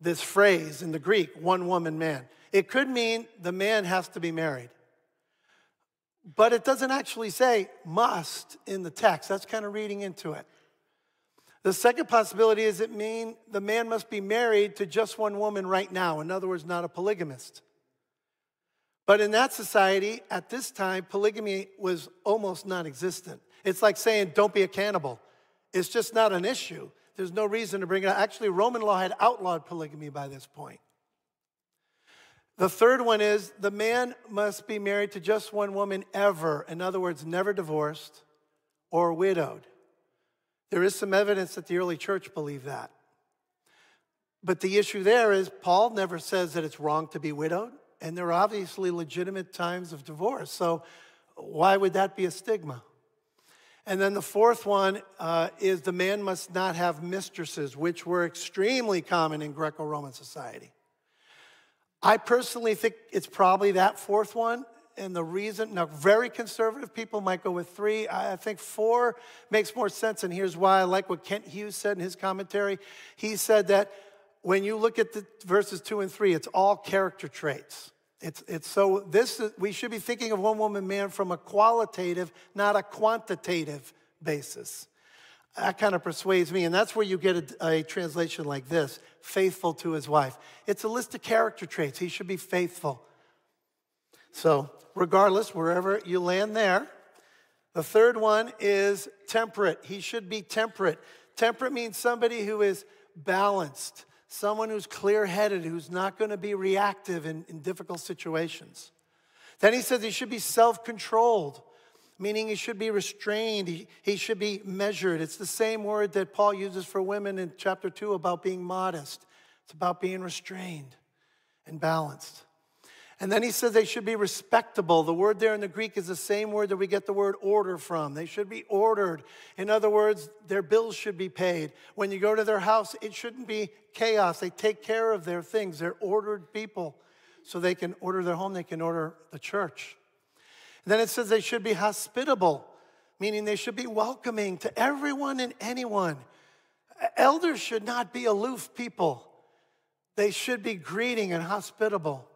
This phrase in the Greek, one woman man. It could mean the man has to be married. But it doesn't actually say must in the text. That's kind of reading into it. The second possibility is it mean the man must be married to just one woman right now. In other words, not a polygamist. But in that society, at this time, polygamy was almost non existent. It's like saying, don't be a cannibal. It's just not an issue. There's no reason to bring it up. Actually, Roman law had outlawed polygamy by this point. The third one is the man must be married to just one woman ever. In other words, never divorced or widowed. There is some evidence that the early church believed that. But the issue there is Paul never says that it's wrong to be widowed and there are obviously legitimate times of divorce. So, why would that be a stigma? And then the fourth one uh, is the man must not have mistresses, which were extremely common in Greco Roman society. I personally think it's probably that fourth one. And the reason, now, very conservative people might go with three. I think four makes more sense, and here's why. I like what Kent Hughes said in his commentary. He said that when you look at the verses two and three, it's all character traits. It's, it's so this is, we should be thinking of one woman man from a qualitative, not a quantitative basis. That kind of persuades me, and that's where you get a, a translation like this faithful to his wife. It's a list of character traits. He should be faithful. So, regardless, wherever you land there, the third one is temperate. He should be temperate. Temperate means somebody who is balanced, someone who's clear headed, who's not going to be reactive in, in difficult situations. Then he says he should be self controlled, meaning he should be restrained, he, he should be measured. It's the same word that Paul uses for women in chapter 2 about being modest, it's about being restrained and balanced. And then he says they should be respectable. The word there in the Greek is the same word that we get the word order from. They should be ordered. In other words, their bills should be paid. When you go to their house, it shouldn't be chaos. They take care of their things. They're ordered people. So they can order their home, they can order the church. And then it says they should be hospitable, meaning they should be welcoming to everyone and anyone. Elders should not be aloof people, they should be greeting and hospitable.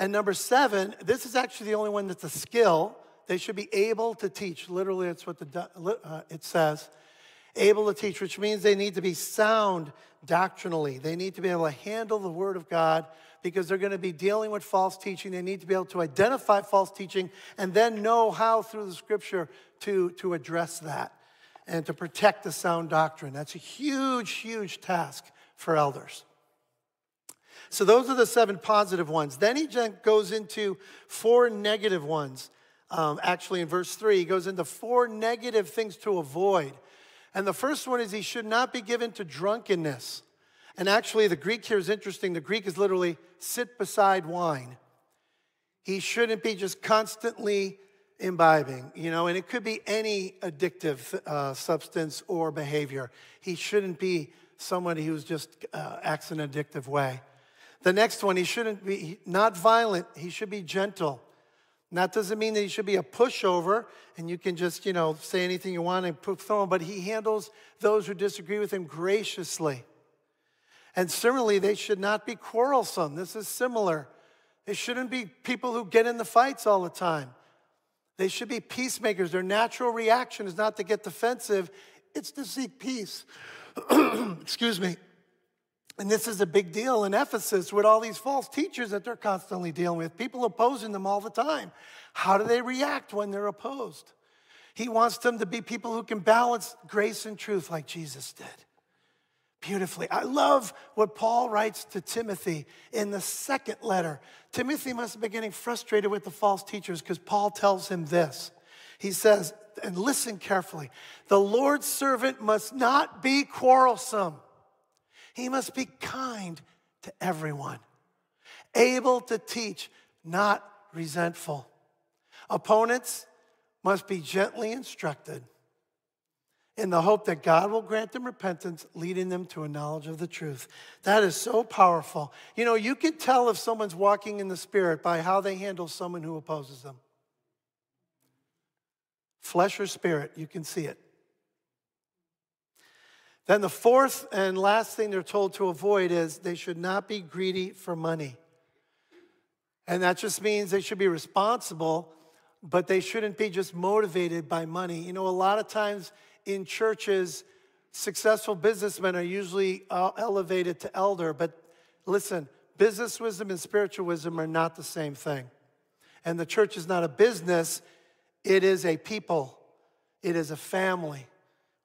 And number seven, this is actually the only one that's a skill. They should be able to teach. Literally, it's what the, uh, it says. Able to teach, which means they need to be sound doctrinally. They need to be able to handle the Word of God because they're going to be dealing with false teaching. They need to be able to identify false teaching and then know how through the Scripture to, to address that and to protect the sound doctrine. That's a huge, huge task for elders. So those are the seven positive ones. Then he goes into four negative ones. Um, actually, in verse three, he goes into four negative things to avoid. And the first one is he should not be given to drunkenness. And actually, the Greek here is interesting. The Greek is literally sit beside wine. He shouldn't be just constantly imbibing, you know, and it could be any addictive uh, substance or behavior. He shouldn't be somebody who's just uh, acts in an addictive way. The next one, he shouldn't be not violent, he should be gentle. And that doesn't mean that he should be a pushover and you can just, you know, say anything you want and throw him, but he handles those who disagree with him graciously. And similarly, they should not be quarrelsome. This is similar. They shouldn't be people who get in the fights all the time. They should be peacemakers. Their natural reaction is not to get defensive, it's to seek peace. Excuse me. And this is a big deal in Ephesus with all these false teachers that they're constantly dealing with, people opposing them all the time. How do they react when they're opposed? He wants them to be people who can balance grace and truth like Jesus did. Beautifully. I love what Paul writes to Timothy in the second letter. Timothy must have been getting frustrated with the false teachers because Paul tells him this. He says, and listen carefully the Lord's servant must not be quarrelsome he must be kind to everyone, able to teach, not resentful. Opponents must be gently instructed in the hope that God will grant them repentance, leading them to a knowledge of the truth. That is so powerful. You know, you can tell if someone's walking in the Spirit by how they handle someone who opposes them. Flesh or spirit, you can see it. Then the fourth and last thing they're told to avoid is they should not be greedy for money. And that just means they should be responsible, but they shouldn't be just motivated by money. You know, a lot of times in churches, successful businessmen are usually uh, elevated to elder, but listen, business wisdom and spiritual wisdom are not the same thing. And the church is not a business, it is a people, it is a family.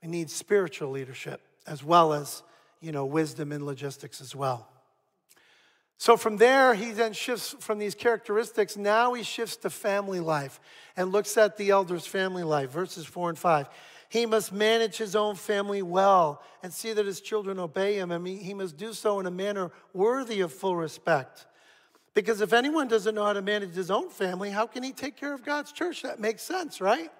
We need spiritual leadership as well as, you know, wisdom and logistics as well. So from there, he then shifts from these characteristics. Now he shifts to family life and looks at the elder's family life, verses four and five. He must manage his own family well and see that his children obey him. Mean, he must do so in a manner worthy of full respect. Because if anyone doesn't know how to manage his own family, how can he take care of God's church? That makes sense, right?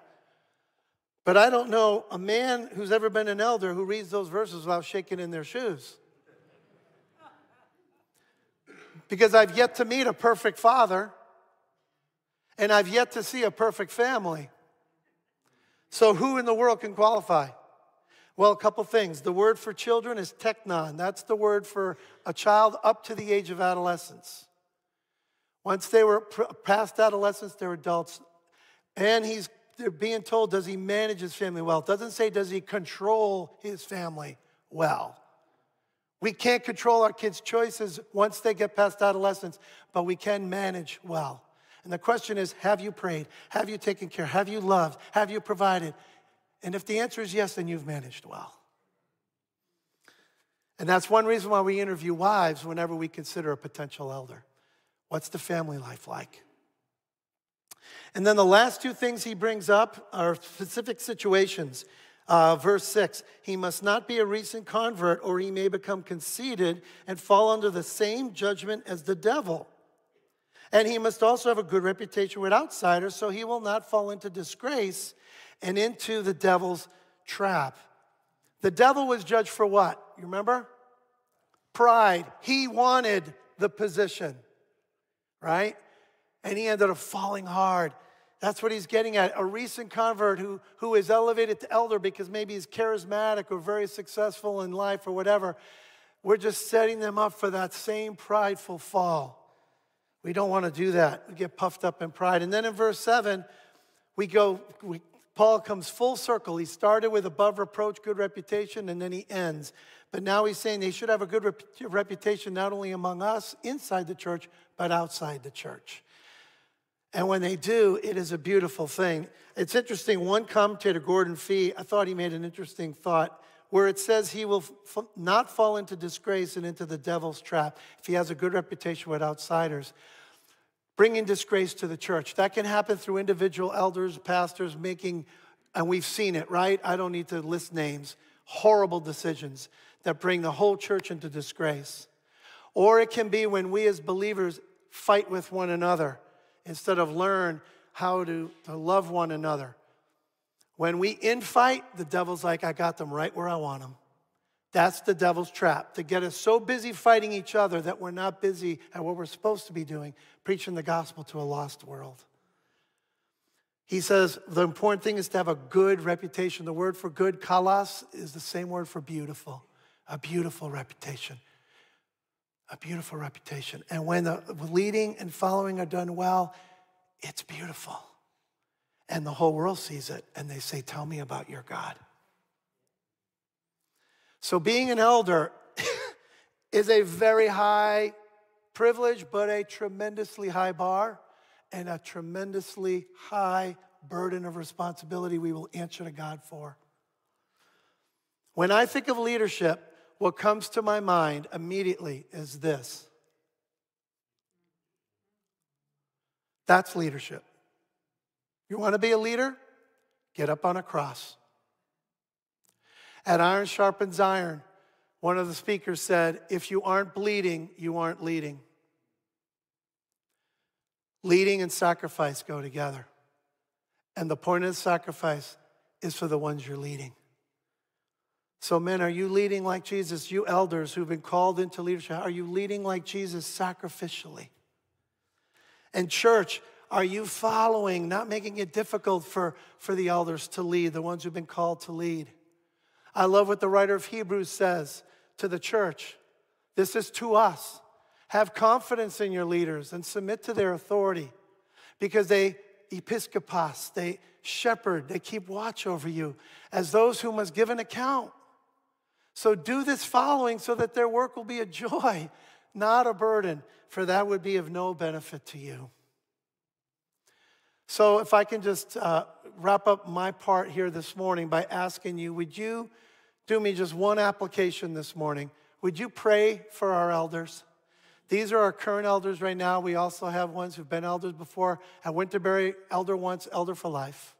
But I don't know a man who's ever been an elder who reads those verses without shaking in their shoes. Because I've yet to meet a perfect father. And I've yet to see a perfect family. So, who in the world can qualify? Well, a couple things. The word for children is teknon. That's the word for a child up to the age of adolescence. Once they were past adolescence, they're adults. And he's being told, does he manage his family well? It doesn't say, does he control his family well? We can't control our kids' choices once they get past adolescence, but we can manage well. And the question is have you prayed? Have you taken care? Have you loved? Have you provided? And if the answer is yes, then you've managed well. And that's one reason why we interview wives whenever we consider a potential elder. What's the family life like? And then the last two things he brings up are specific situations. Uh, verse 6 He must not be a recent convert, or he may become conceited and fall under the same judgment as the devil. And he must also have a good reputation with outsiders, so he will not fall into disgrace and into the devil's trap. The devil was judged for what? You remember? Pride. He wanted the position, right? And he ended up falling hard. That's what he's getting at. A recent convert who, who is elevated to elder because maybe he's charismatic or very successful in life or whatever. We're just setting them up for that same prideful fall. We don't want to do that. We get puffed up in pride. And then in verse 7, we go, we, Paul comes full circle. He started with above reproach, good reputation, and then he ends. But now he's saying they should have a good rep- reputation not only among us inside the church, but outside the church. And when they do, it is a beautiful thing. It's interesting. One commentator, Gordon Fee, I thought he made an interesting thought where it says he will not fall into disgrace and into the devil's trap if he has a good reputation with outsiders bringing disgrace to the church. That can happen through individual elders, pastors making, and we've seen it, right? I don't need to list names, horrible decisions that bring the whole church into disgrace. Or it can be when we as believers fight with one another instead of learn how to, to love one another. When we infight, the devil's like, I got them right where I want them. That's the devil's trap to get us so busy fighting each other that we're not busy at what we're supposed to be doing, preaching the gospel to a lost world. He says the important thing is to have a good reputation. The word for good, kalos, is the same word for beautiful. A beautiful reputation. A beautiful reputation. And when the leading and following are done well, it's beautiful. And the whole world sees it and they say, Tell me about your God. So, being an elder is a very high privilege, but a tremendously high bar and a tremendously high burden of responsibility we will answer to God for. When I think of leadership, what comes to my mind immediately is this that's leadership. You want to be a leader? Get up on a cross. At Iron Sharpens Iron, one of the speakers said, If you aren't bleeding, you aren't leading. Leading and sacrifice go together. And the point of the sacrifice is for the ones you're leading. So, men, are you leading like Jesus? You elders who've been called into leadership, are you leading like Jesus sacrificially? And, church, are you following, not making it difficult for, for the elders to lead, the ones who've been called to lead? I love what the writer of Hebrews says to the church. This is to us. Have confidence in your leaders and submit to their authority because they episkopos, they shepherd, they keep watch over you as those who must give an account. So do this following so that their work will be a joy, not a burden, for that would be of no benefit to you. So, if I can just uh, wrap up my part here this morning by asking you, would you do me just one application this morning. Would you pray for our elders? These are our current elders right now. We also have ones who've been elders before. At Wintonbury, elder once, elder for life.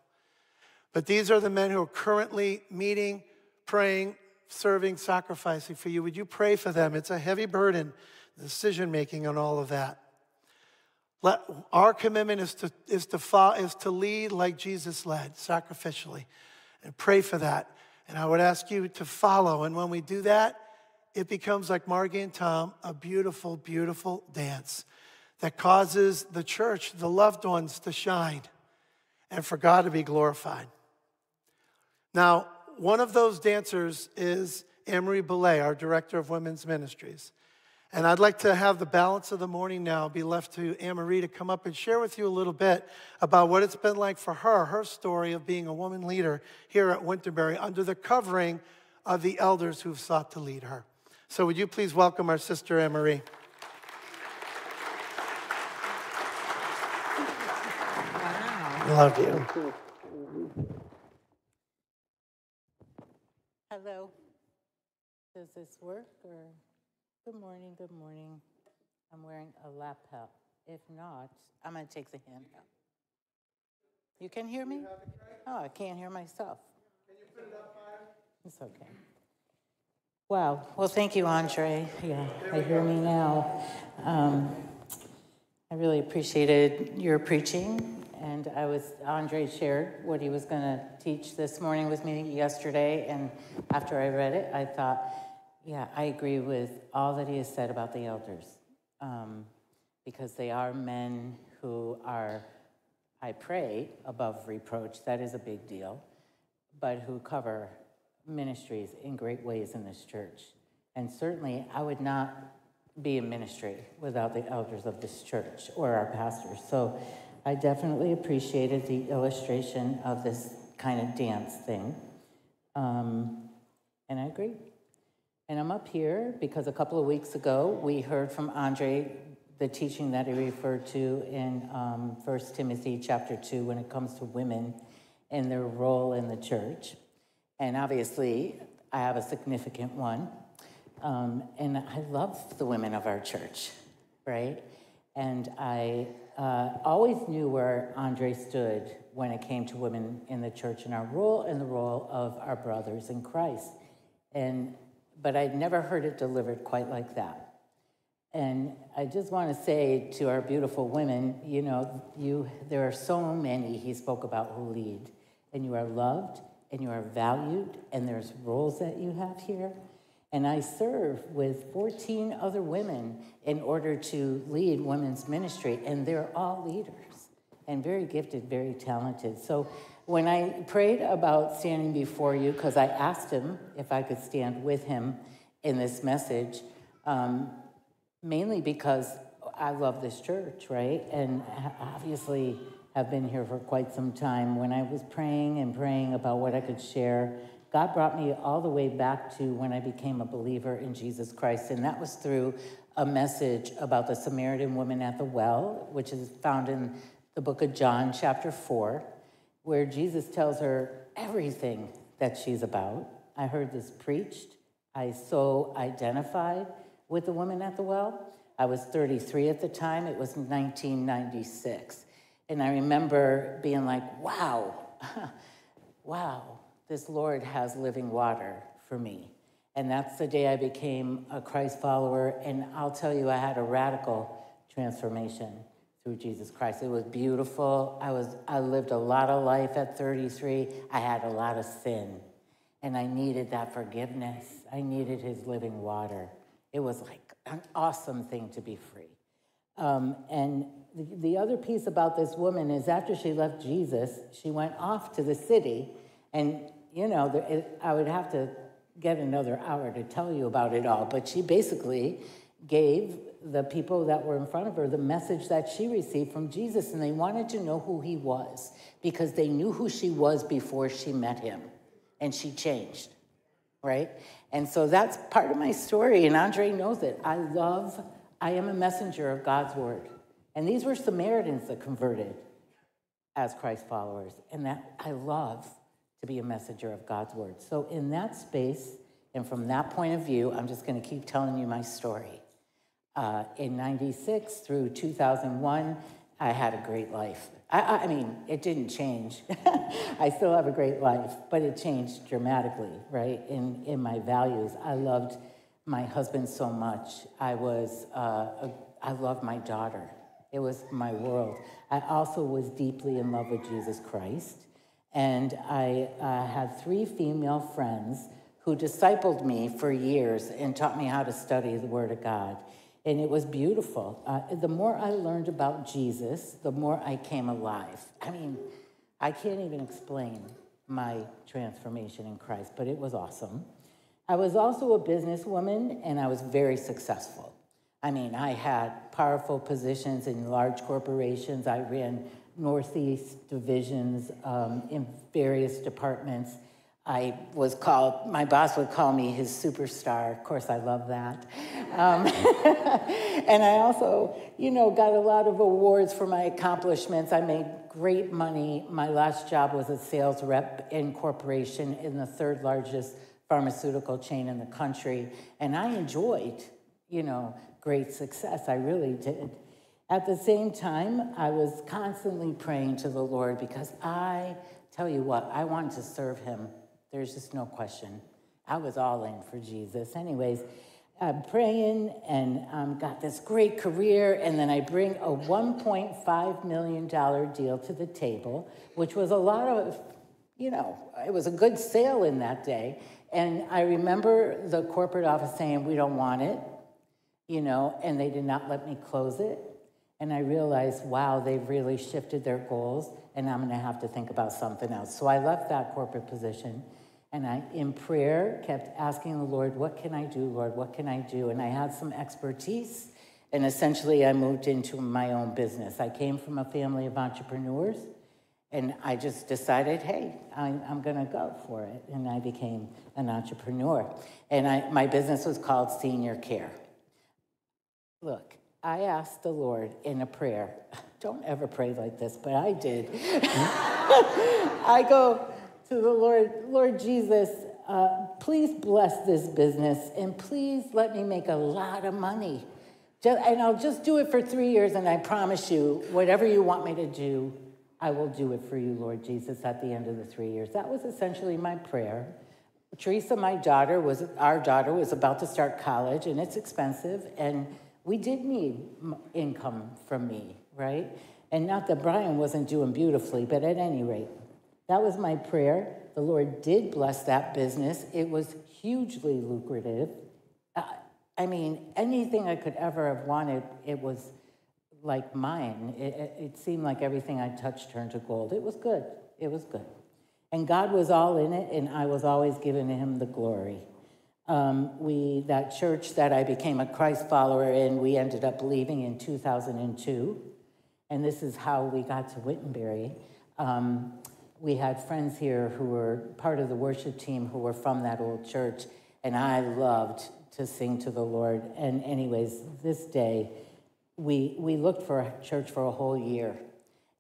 But these are the men who are currently meeting, praying, serving, sacrificing for you. Would you pray for them? It's a heavy burden, decision making, and all of that. Let, our commitment is to, is, to follow, is to lead like Jesus led, sacrificially, and pray for that. And I would ask you to follow. And when we do that, it becomes like Margie and Tom, a beautiful, beautiful dance that causes the church, the loved ones, to shine and for God to be glorified. Now, one of those dancers is Anne-Marie Belay, our Director of Women's Ministries. And I'd like to have the balance of the morning now be left to Anne-Marie to come up and share with you a little bit about what it's been like for her, her story of being a woman leader here at Wintonbury under the covering of the elders who've sought to lead her. So would you please welcome our sister Anne-Marie? Love you. Hello. Does this work or? Good morning, good morning. I'm wearing a lapel. If not, I'm going to take the handheld. You can hear me? Oh, I can't hear myself. Can you put it up higher? It's okay. Wow. Well, thank you, Andre. Yeah, I hear me now. Um, I really appreciated your preaching, and I was Andre shared what he was going to teach this morning with me yesterday, and after I read it, I thought, yeah, I agree with all that he has said about the elders, um, because they are men who are, I pray, above reproach. That is a big deal, but who cover ministries in great ways in this church. And certainly, I would not be in ministry without the elders of this church or our pastors. So I definitely appreciated the illustration of this kind of dance thing. Um, and I agree. And I'm up here because a couple of weeks ago we heard from Andre the teaching that he referred to in um, 1 Timothy chapter 2 when it comes to women and their role in the church. And obviously, I have a significant one. Um, and I love the women of our church, right? And I uh, always knew where Andre stood when it came to women in the church and our role and the role of our brothers in Christ. And but I'd never heard it delivered quite like that. And I just want to say to our beautiful women, you know, you there are so many he spoke about who lead, and you are loved and you are valued, and there's roles that you have here. And I serve with 14 other women in order to lead women's ministry, and they're all leaders and very gifted, very talented. So when I prayed about standing before you, because I asked him if I could stand with him in this message, um, mainly because I love this church, right? And obviously have been here for quite some time. When I was praying and praying about what I could share, God brought me all the way back to when I became a believer in Jesus Christ. And that was through a message about the Samaritan woman at the well, which is found in the book of John, chapter 4, where Jesus tells her everything that she's about. I heard this preached. I so identified with the woman at the well. I was 33 at the time, it was 1996. And I remember being like, wow, wow, this Lord has living water for me. And that's the day I became a Christ follower. And I'll tell you, I had a radical transformation through Jesus Christ. It was beautiful. I was I lived a lot of life at 33. I had a lot of sin. And I needed that forgiveness. I needed his living water. It was like an awesome thing to be free. Um, and the, the other piece about this woman is after she left Jesus, she went off to the city. And, you know, it, I would have to get another hour to tell you about it all, but she basically gave the people that were in front of her the message that she received from Jesus, and they wanted to know who he was because they knew who she was before she met him, and she changed, right? And so that's part of my story, and Andre knows it. I love, I am a messenger of God's word. And these were Samaritans that converted as Christ followers. And that I love to be a messenger of God's word. So, in that space, and from that point of view, I'm just going to keep telling you my story. Uh, in 96 through 2001, I had a great life. I, I mean, it didn't change. I still have a great life, but it changed dramatically, right? In, in my values. I loved my husband so much. I was, uh, a, I loved my daughter. It was my world. I also was deeply in love with Jesus Christ. And I uh, had three female friends who discipled me for years and taught me how to study the Word of God. And it was beautiful. Uh, the more I learned about Jesus, the more I came alive. I mean, I can't even explain my transformation in Christ, but it was awesome. I was also a businesswoman and I was very successful. I mean, I had powerful positions in large corporations. I ran Northeast divisions um, in various departments. I was called, my boss would call me his superstar. Of course, I love that. Um, and I also, you know, got a lot of awards for my accomplishments. I made great money. My last job was a sales rep in corporation in the third largest pharmaceutical chain in the country. And I enjoyed, you know, great success. I really did. At the same time, I was constantly praying to the Lord because I tell you what, I wanted to serve him there's just no question. I was all in for Jesus. Anyways, I'm praying and um, got this great career, and then I bring a $1.5 million deal to the table, which was a lot of, you know, it was a good sale in that day. And I remember the corporate office saying, We don't want it, you know, and they did not let me close it. And I realized, wow, they've really shifted their goals, and I'm gonna have to think about something else. So I left that corporate position and I, in prayer, kept asking the Lord, What can I do, Lord? What can I do? And I had some expertise. And essentially, I moved into my own business. I came from a family of entrepreneurs. And I just decided, hey, I'm, I'm going to go for it. And I became an entrepreneur. And I, my business was called Senior Care. Look, I asked the Lord in a prayer, don't ever pray like this, but I did. I go, to the Lord, Lord Jesus, uh, please bless this business and please let me make a lot of money. and I'll just do it for three years, and I promise you, whatever you want me to do, I will do it for you, Lord Jesus, at the end of the three years. That was essentially my prayer. Teresa, my daughter, was our daughter was about to start college, and it's expensive, and we did need income from me, right? And not that Brian wasn't doing beautifully, but at any rate, that was my prayer. The Lord did bless that business. It was hugely lucrative. Uh, I mean, anything I could ever have wanted, it was like mine. It, it, seemed like everything I touched turned to gold. It was good. It was good. And God was all in it, and I was always giving him the glory. Um, we, that church that I became a Christ follower in, we ended up leaving in 2002. And this is how we got to Wintonbury. Um, we had friends here who were part of the worship team who were from that old church, and I loved to sing to the Lord. And, anyways, this day, we, we looked for a church for a whole year.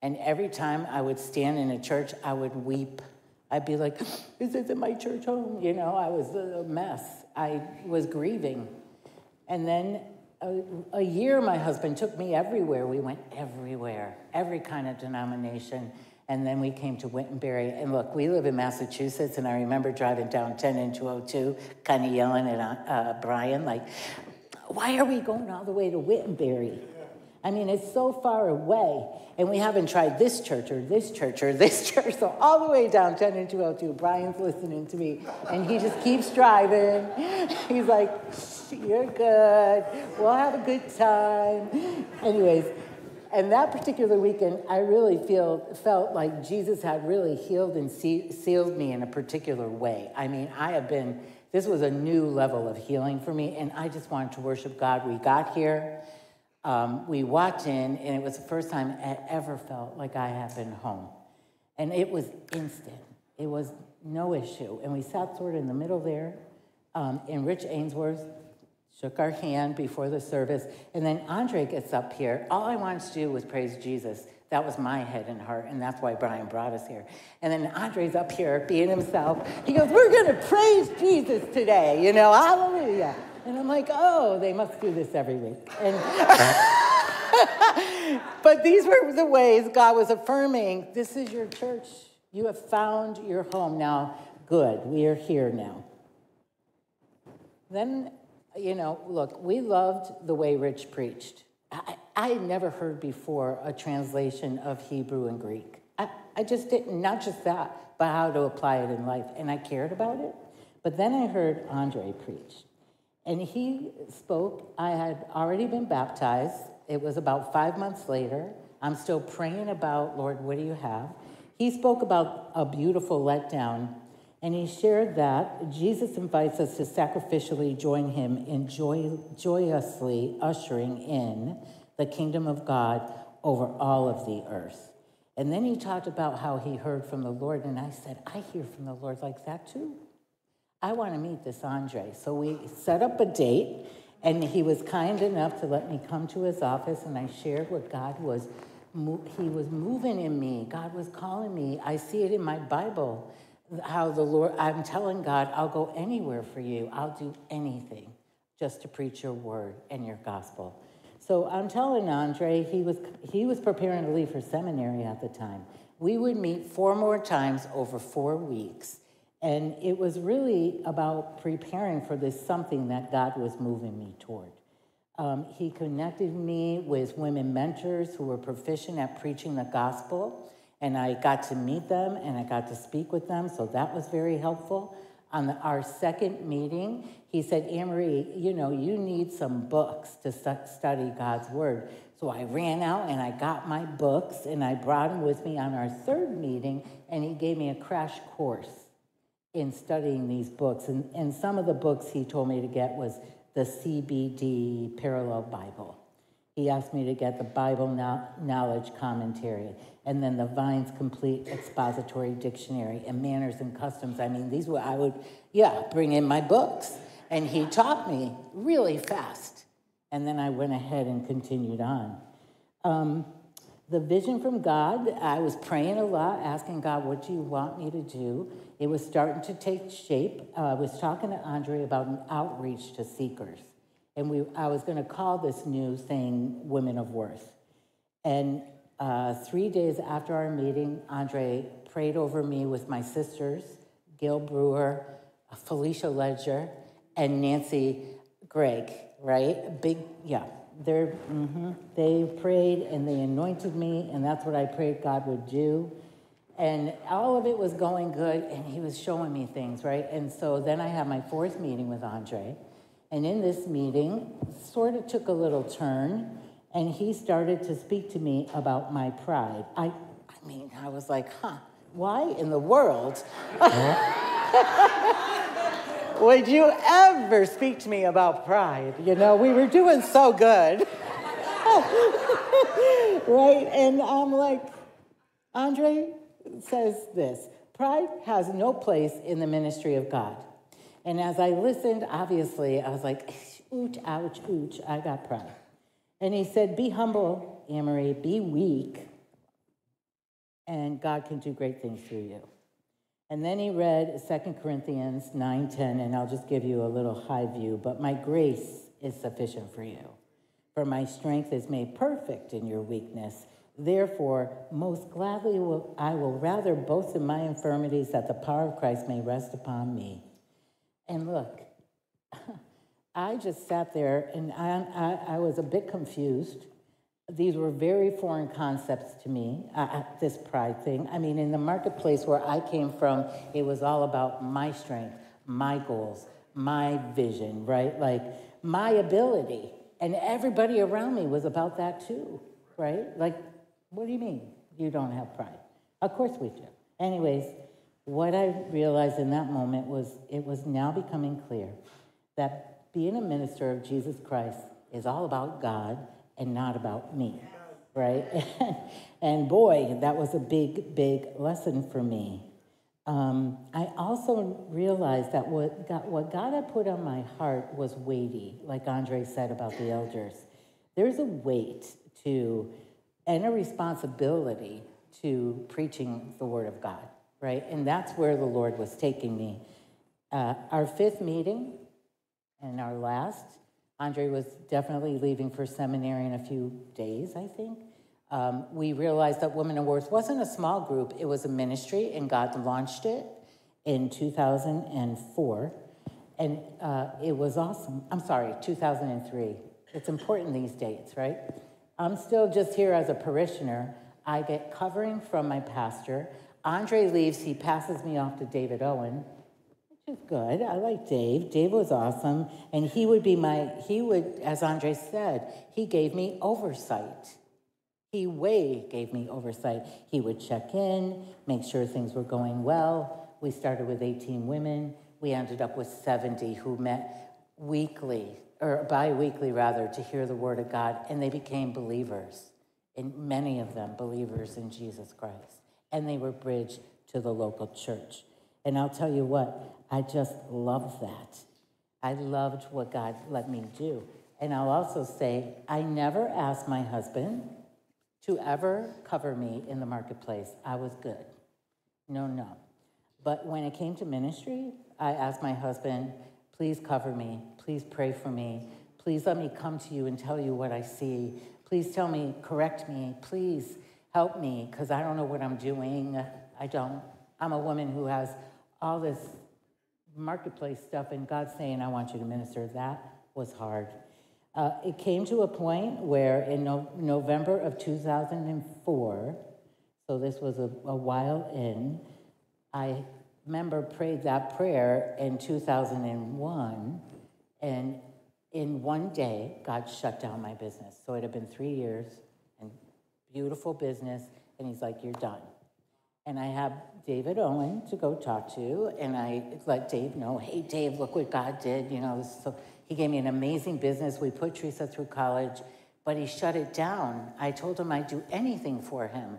And every time I would stand in a church, I would weep. I'd be like, this Is this in my church home? You know, I was a mess. I was grieving. And then a, a year, my husband took me everywhere. We went everywhere, every kind of denomination. And then we came to Wintonbury. And look, we live in Massachusetts, and I remember driving down 10 and 202, kind of yelling at uh, Brian, like, why are we going all the way to Wintonbury? I mean, it's so far away, and we haven't tried this church or this church or this church. So, all the way down 10 and 202, Brian's listening to me, and he just keeps driving. He's like, You're good. We'll have a good time. Anyways, and that particular weekend, I really feel felt like Jesus had really healed and sealed me in a particular way. I mean, I have been. This was a new level of healing for me, and I just wanted to worship God. We got here, um, we walked in, and it was the first time I ever felt like I had been home, and it was instant. It was no issue, and we sat sort of in the middle there. Um, and Rich Ainsworth shook our hand before the service, and then Andre gets up here. All I wanted to do was praise Jesus. That was my head and heart, and that's why Brian brought us here. And then Andre's up here being himself. He goes, We're going to praise Jesus today, you know, hallelujah. And I'm like, Oh, they must do this every week. And but these were the ways God was affirming this is your church. You have found your home. Now, good, we are here now. Then you know, look, we loved the way Rich preached. I, I had never heard before a translation of Hebrew and Greek. I, I just didn't, not just that, but how to apply it in life. And I cared about it. But then I heard Andre preach. And he spoke. I had already been baptized. It was about five months later. I'm still praying about, Lord, what do you have? He spoke about a beautiful letdown, and he shared that Jesus invites us to sacrificially join him in joy, joyously ushering in the kingdom of God over all of the earth. And then he talked about how he heard from the Lord, and I said, I hear from the Lord like that too. I want to meet this Andre. So we set up a date, and he was kind enough to let me come to his office, and I shared what God was, he was moving in me. God was calling me. I see it in my Bible, how the Lord, I'm telling God, I'll go anywhere for you. I'll do anything just to preach your word and your gospel. So I'm telling Andre, he was, he was preparing to leave for seminary at the time. We would meet four more times over four weeks. And it was really about preparing for this something that God was moving me toward. Um, he connected me with women mentors who were proficient at preaching the gospel, and I got to meet them and I got to speak with them, so that was very helpful. On the, our second meeting, he said, Anne-Marie, you know, you need some books to study God's word. So I ran out and I got my books and I brought them with me on our third meeting, and he gave me a crash course in studying these books. And, and some of the books he told me to get was the CBD Parallel Bible. He asked me to get the Bible Knowledge Commentary and then the Vine's Complete Expository Dictionary and Manners and Customs. I mean, these were, I would, yeah, bring in my books. And he taught me really fast. And then I went ahead and continued on. Um, the vision from God, I was praying a lot, asking God, what do you want me to do? It was starting to take shape. Uh, I was talking to Andre about an outreach to seekers. And we, I was going to call this new thing Women of Worth. And uh, three days after our meeting, Andre prayed over me with my sisters, Gail Brewer, Felicia Ledger, and Nancy Gregg, right? Big, yeah. They're, mm-hmm. They prayed and they anointed me, and that's what I prayed God would do. And all of it was going good, and he was showing me things, right? And so then I had my fourth meeting with Andre. And in this meeting, sort of took a little turn, and he started to speak to me about my pride. I, I mean, I was like, huh, why in the world would you ever speak to me about pride? You know, we were doing so good. right? And I'm like, Andre, says this Pride has no place in the ministry of God. And as I listened, obviously, I was like, ooch, ouch, ooch, I got pride. And he said, Be humble, Amory, be weak, and God can do great things through you. And then he read 2 Corinthians 9:10, and I'll just give you a little high view, but my grace is sufficient for you. For my strength is made perfect in your weakness. Therefore, most gladly will, I will rather boast in my infirmities that the power of Christ may rest upon me. And look, I just sat there and I, I, I, was a bit confused. These were very foreign concepts to me, uh, this pride thing. I mean, in the marketplace where I came from, it was all about my strength, my goals, my vision, right? Like my ability. And everybody around me was about that too, right? Like what do you mean you don't have pride? Of course we do. Anyways, what I realized in that moment was it was now becoming clear that being a minister of Jesus Christ is all about God and not about me, right? and boy, that was a big, big lesson for me. Um, I also realized that what God, what God had put on my heart was weighty, like Andre said about the elders. There's a weight to and a responsibility to preaching the Word of God, right? And that's where the Lord was taking me. Uh, our fifth meeting and our last, Andre was definitely leaving for seminary in a few days, I think. Um, we realized that Women of Worth wasn't a small group, it was a ministry, and God launched it in 2004. And uh, it was awesome. I'm sorry, 2003. It's important these dates, right? I'm still just here as a parishioner. I get covering from my pastor. Andre leaves, he passes me off to David Owen. which is good. I like Dave. Dave was awesome. And he would be my, he would, as Andre said, he gave me oversight. He way gave me oversight. He would check in, make sure things were going well. We started with 18 women. We ended up with 70 who met weekly, or bi weekly rather, to hear the word of God. And they became believers, and many of them believers in Jesus Christ. And they were bridged to the local church. And I'll tell you what, I just loved that. I loved what God let me do. And I'll also say, I never asked my husband to ever cover me in the marketplace. I was good. No, no. But when it came to ministry, I asked my husband, please cover me. Please pray for me. Please let me come to you and tell you what I see. Please tell me, correct me. Please help me because I don't know what I'm doing. I don't. I'm a woman who has all this marketplace stuff, and God saying, I want you to minister. That was hard. Uh, it came to a point where in no- November of 2004, so this was a, a while in, I remember prayed that prayer in 2001, and in one day, God shut down my business. So it had been three years and beautiful business, and He's like, You're done. And I have David Owen to go talk to, and I let Dave know, hey, Dave, look what God did. You know, so he gave me an amazing business. We put Teresa through college, but he shut it down. I told him I'd do anything for him.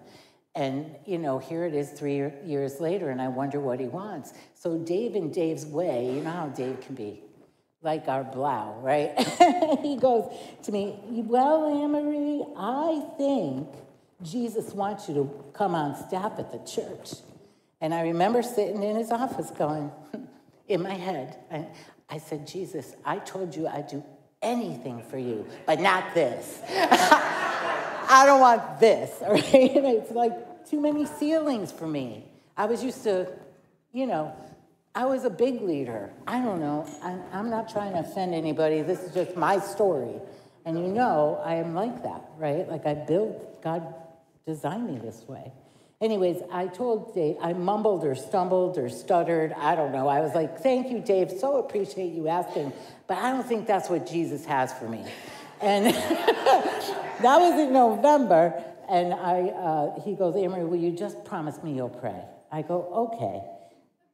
And, you know, here it is three years later, and I wonder what he wants. So, Dave in Dave's way, you know how Dave can be like our blow, right? he goes to me, Well, Anne-Marie, I think Jesus wants you to come on staff at the church. And I remember sitting in his office going, in my head, I, I said, Jesus, I told you I'd do anything for you, but not this. I don't want this, right? It's like too many ceilings for me. I was used to, you know, I was a big leader. I don't know. I'm, I'm not trying to offend anybody. This is just my story. And you know, I am like that, right? Like I built, God designed me this way. Anyways, I told Dave, I mumbled or stumbled or stuttered. I don't know. I was like, thank you, Dave. So appreciate you asking. But I don't think that's what Jesus has for me. And that was in November. And I, uh, he goes, Amory, will you just promise me you'll pray? I go, okay.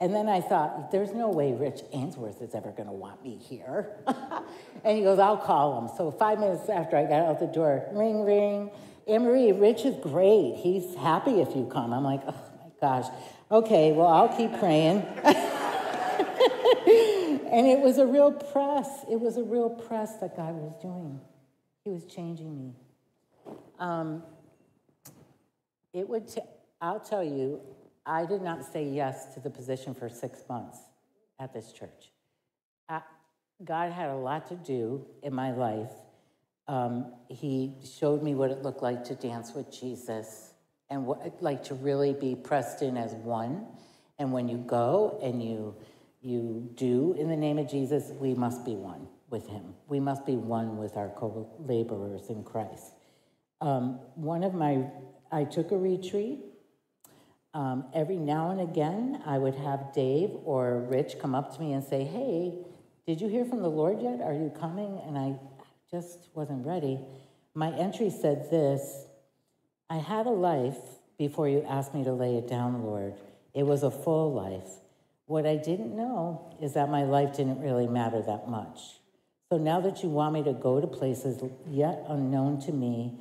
And then I thought, there's no way Rich Ainsworth is ever going to want me here. and he goes, I'll call him. So five minutes after I got out the door, ring, ring. Anne-Marie, Rich is great. He's happy if you come. I'm like, oh my gosh. Okay, well, I'll keep praying. and it was a real press. It was a real press that God was doing. He was changing me. Um, it would. I'll tell you, I did not say yes to the position for six months at this church. I, God had a lot to do in my life um, he showed me what it looked like to dance with Jesus and what like to really be pressed in as one. And when you go and you you do in the name of Jesus, we must be one with him. We must be one with our co-laborers in Christ. Um, one of my, I took a retreat. Um, every now and again, I would have Dave or Rich come up to me and say, "Hey, did you hear from the Lord yet? Are you coming?" And I just wasn't ready. My entry said this I had a life before you asked me to lay it down, Lord. It was a full life. What I didn't know is that my life didn't really matter that much. So now that you want me to go to places yet unknown to me,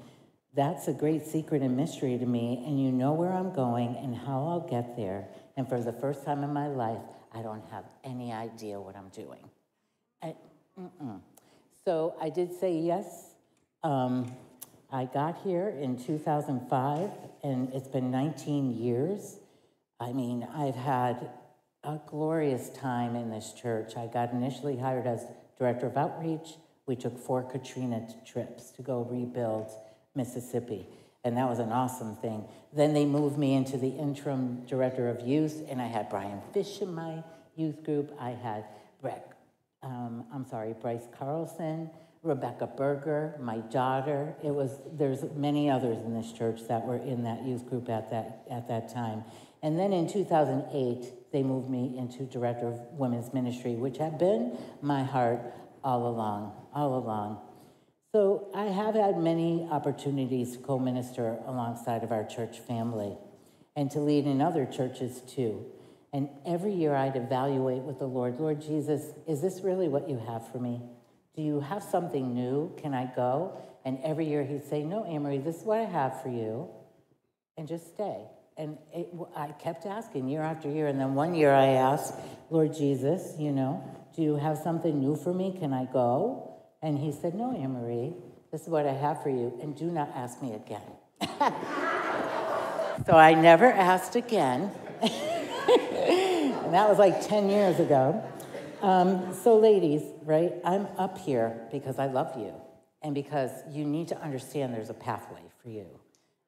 that's a great secret and mystery to me, and you know where I'm going and how I'll get there. And for the first time in my life, I don't have any idea what I'm doing. I, so I did say yes. Um, I got here in 2005, and it's been 19 years. I mean, I've had a glorious time in this church. I got initially hired as director of outreach. We took four Katrina trips to go rebuild Mississippi, and that was an awesome thing. Then they moved me into the interim director of youth, and I had Brian Fish in my youth group. I had Brett um, I'm sorry, Bryce Carlson, Rebecca Berger, my daughter. It was there's many others in this church that were in that youth group at that at that time. And then in 2008, they moved me into director of women's ministry, which had been my heart all along, all along. So I have had many opportunities to co-minister alongside of our church family and to lead in other churches too. And every year I'd evaluate with the Lord, Lord Jesus, is this really what you have for me? Do you have something new? Can I go? And every year he'd say, No, Anne Marie, this is what I have for you. And just stay. And it, I kept asking year after year. And then one year I asked, Lord Jesus, you know, do you have something new for me? Can I go? And he said, No, Anne Marie, this is what I have for you. And do not ask me again. so I never asked again. and that was like 10 years ago. Um, so, ladies, right, I'm up here because I love you and because you need to understand there's a pathway for you.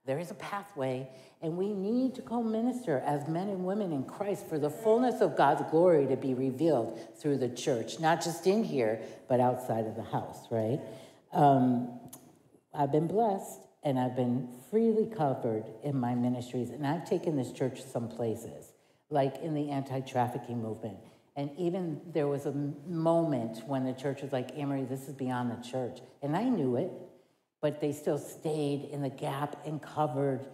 There is a pathway, and we need to co minister as men and women in Christ for the fullness of God's glory to be revealed through the church, not just in here, but outside of the house, right? Um, I've been blessed and I've been freely covered in my ministries, and I've taken this church some places, like in the anti trafficking movement. And even there was a moment when the church was like, Anne Marie, this is beyond the church. And I knew it, but they still stayed in the gap and covered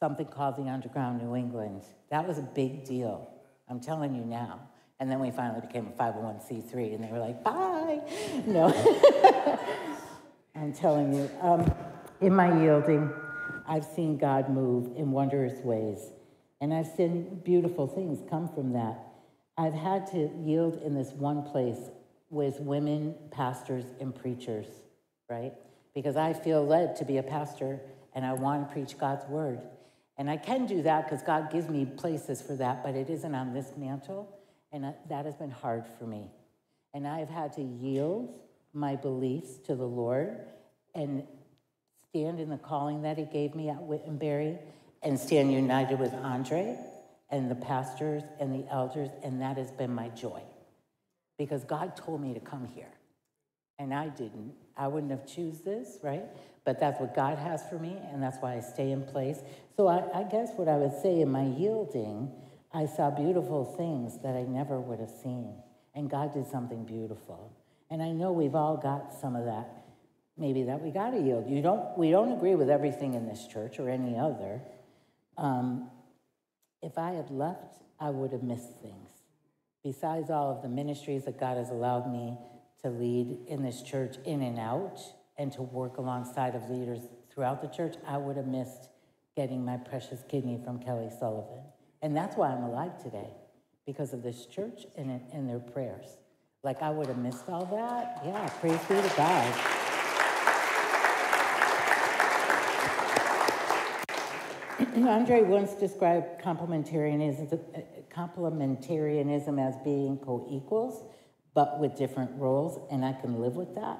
something called the Underground New England. That was a big deal. I'm telling you now. And then we finally became a 501c3, and they were like, bye. No. I'm telling you. Um, in my yielding, I've seen God move in wondrous ways, and I've seen beautiful things come from that. I've had to yield in this one place with women pastors and preachers, right? Because I feel led to be a pastor and I want to preach God's word. And I can do that because God gives me places for that, but it isn't on this mantle. And uh, that has been hard for me. And I've had to yield my beliefs to the Lord and stand in the calling that He gave me at Wintonbury and stand united with Andre and the pastors and the elders, and that has been my joy. Because God told me to come here, and I didn't. I wouldn't have choose this, right? But that's what God has for me, and that's why I stay in place. So I, I guess what I would say in my yielding, I saw beautiful things that I never would have seen, and God did something beautiful. And I know we've all got some of that, maybe that we got to yield. You don't, we don't agree with everything in this church or any other. Um, if I had left, I would have missed things. Besides all of the ministries that God has allowed me to lead in this church in and out and to work alongside of leaders throughout the church, I would have missed getting my precious kidney from Kelly Sullivan. And that's why I'm alive today, because of this church and, and their prayers. Like I would have missed all that. Yeah, praise be to God. Andre once described complementarianism, uh, complementarianism as being co-equals, but with different roles, and I can live with that.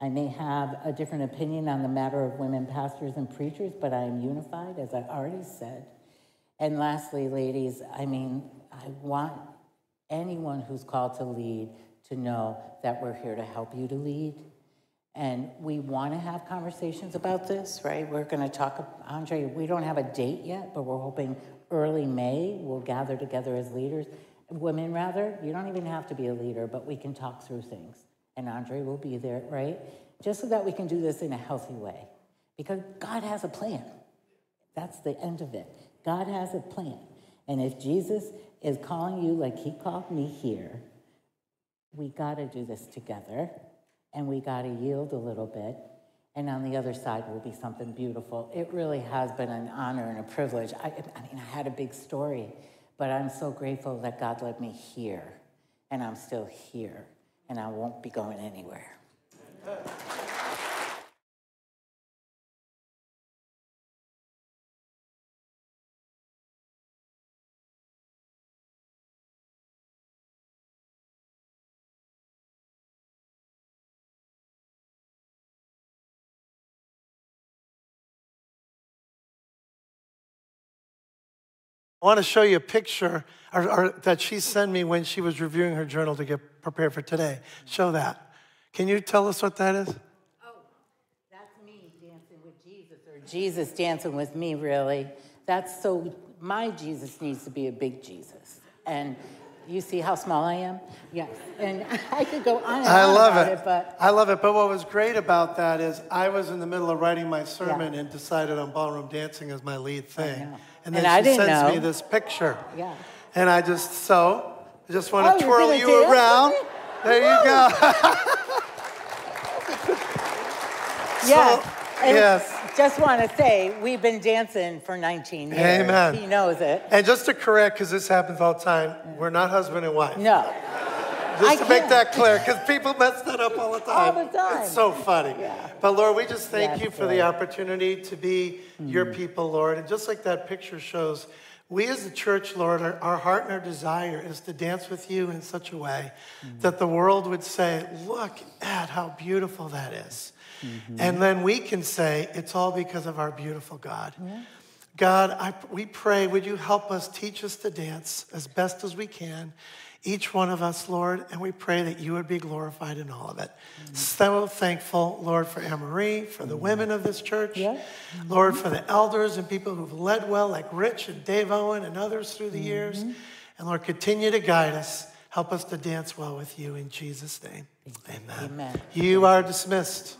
I may have a different opinion on the matter of women pastors and preachers, but I am unified, as I already said. And lastly, ladies, I mean, I want anyone who's called to lead to know that we're here to help you to lead and we want to have conversations about this, right? We're going to talk, Andre, we don't have a date yet, but we're hoping early May we'll gather together as leaders. Women, rather, you don't even have to be a leader, but we can talk through things. And Andre will be there, right? Just so that we can do this in a healthy way. Because God has a plan. That's the end of it. God has a plan. And if Jesus is calling you like he called me here, we got to do this together and we got to yield a little bit. And on the other side will be something beautiful. It really has been an honor and a privilege. I, I mean, I had a big story, but I'm so grateful that God led me here, and I'm still here, and I won't be going anywhere. I want to show you a picture or, or, that she sent me when she was reviewing her journal to get prepared for today. Show that. Can you tell us what that is? Oh, that's me dancing with Jesus, or Jesus dancing with me, really. That's so, my Jesus needs to be a big Jesus. And you see how small I am? Yes. And I could go on and I on love about it. it, but I love it. But what was great about that is I was in the middle of writing my sermon and decided on ballroom dancing as my lead thing. And And then I she sends know. me this picture. Yeah. And I just, so, I just want Oh, to you're twirl you dance around. There you go. yes. And yes. Just want to say, we've been dancing for 19 years. Amen. He knows it. And just to correct, because this happens all the time, we're not husband and wife. No. Just I to make that clear, because people mess that up all the time. All the time. It's so funny. Yeah. But Lord, we just thank Yes, you for the opportunity to be your mm. people, Lord. And just like that picture shows, we as the church, Lord, our, our heart and our desire is to dance with you in such a way mm. that the world would say, look at how beautiful that is." Mm-hmm. And then we can say, it's all because of our beautiful God. God, I, we pray, would you help us, teach us to dance as best as we can, each one of us, Lord, and we pray that you would be glorified in all of it. So thankful, Lord, for Anne Marie, for the women of this church, Yeah. Lord, for the elders and people who've led well, like Rich and Dave Owen and others through the years. Mm-hmm. And Lord, continue to guide us. Help us to dance well with you in Jesus' name. Amen. Amen. You are dismissed.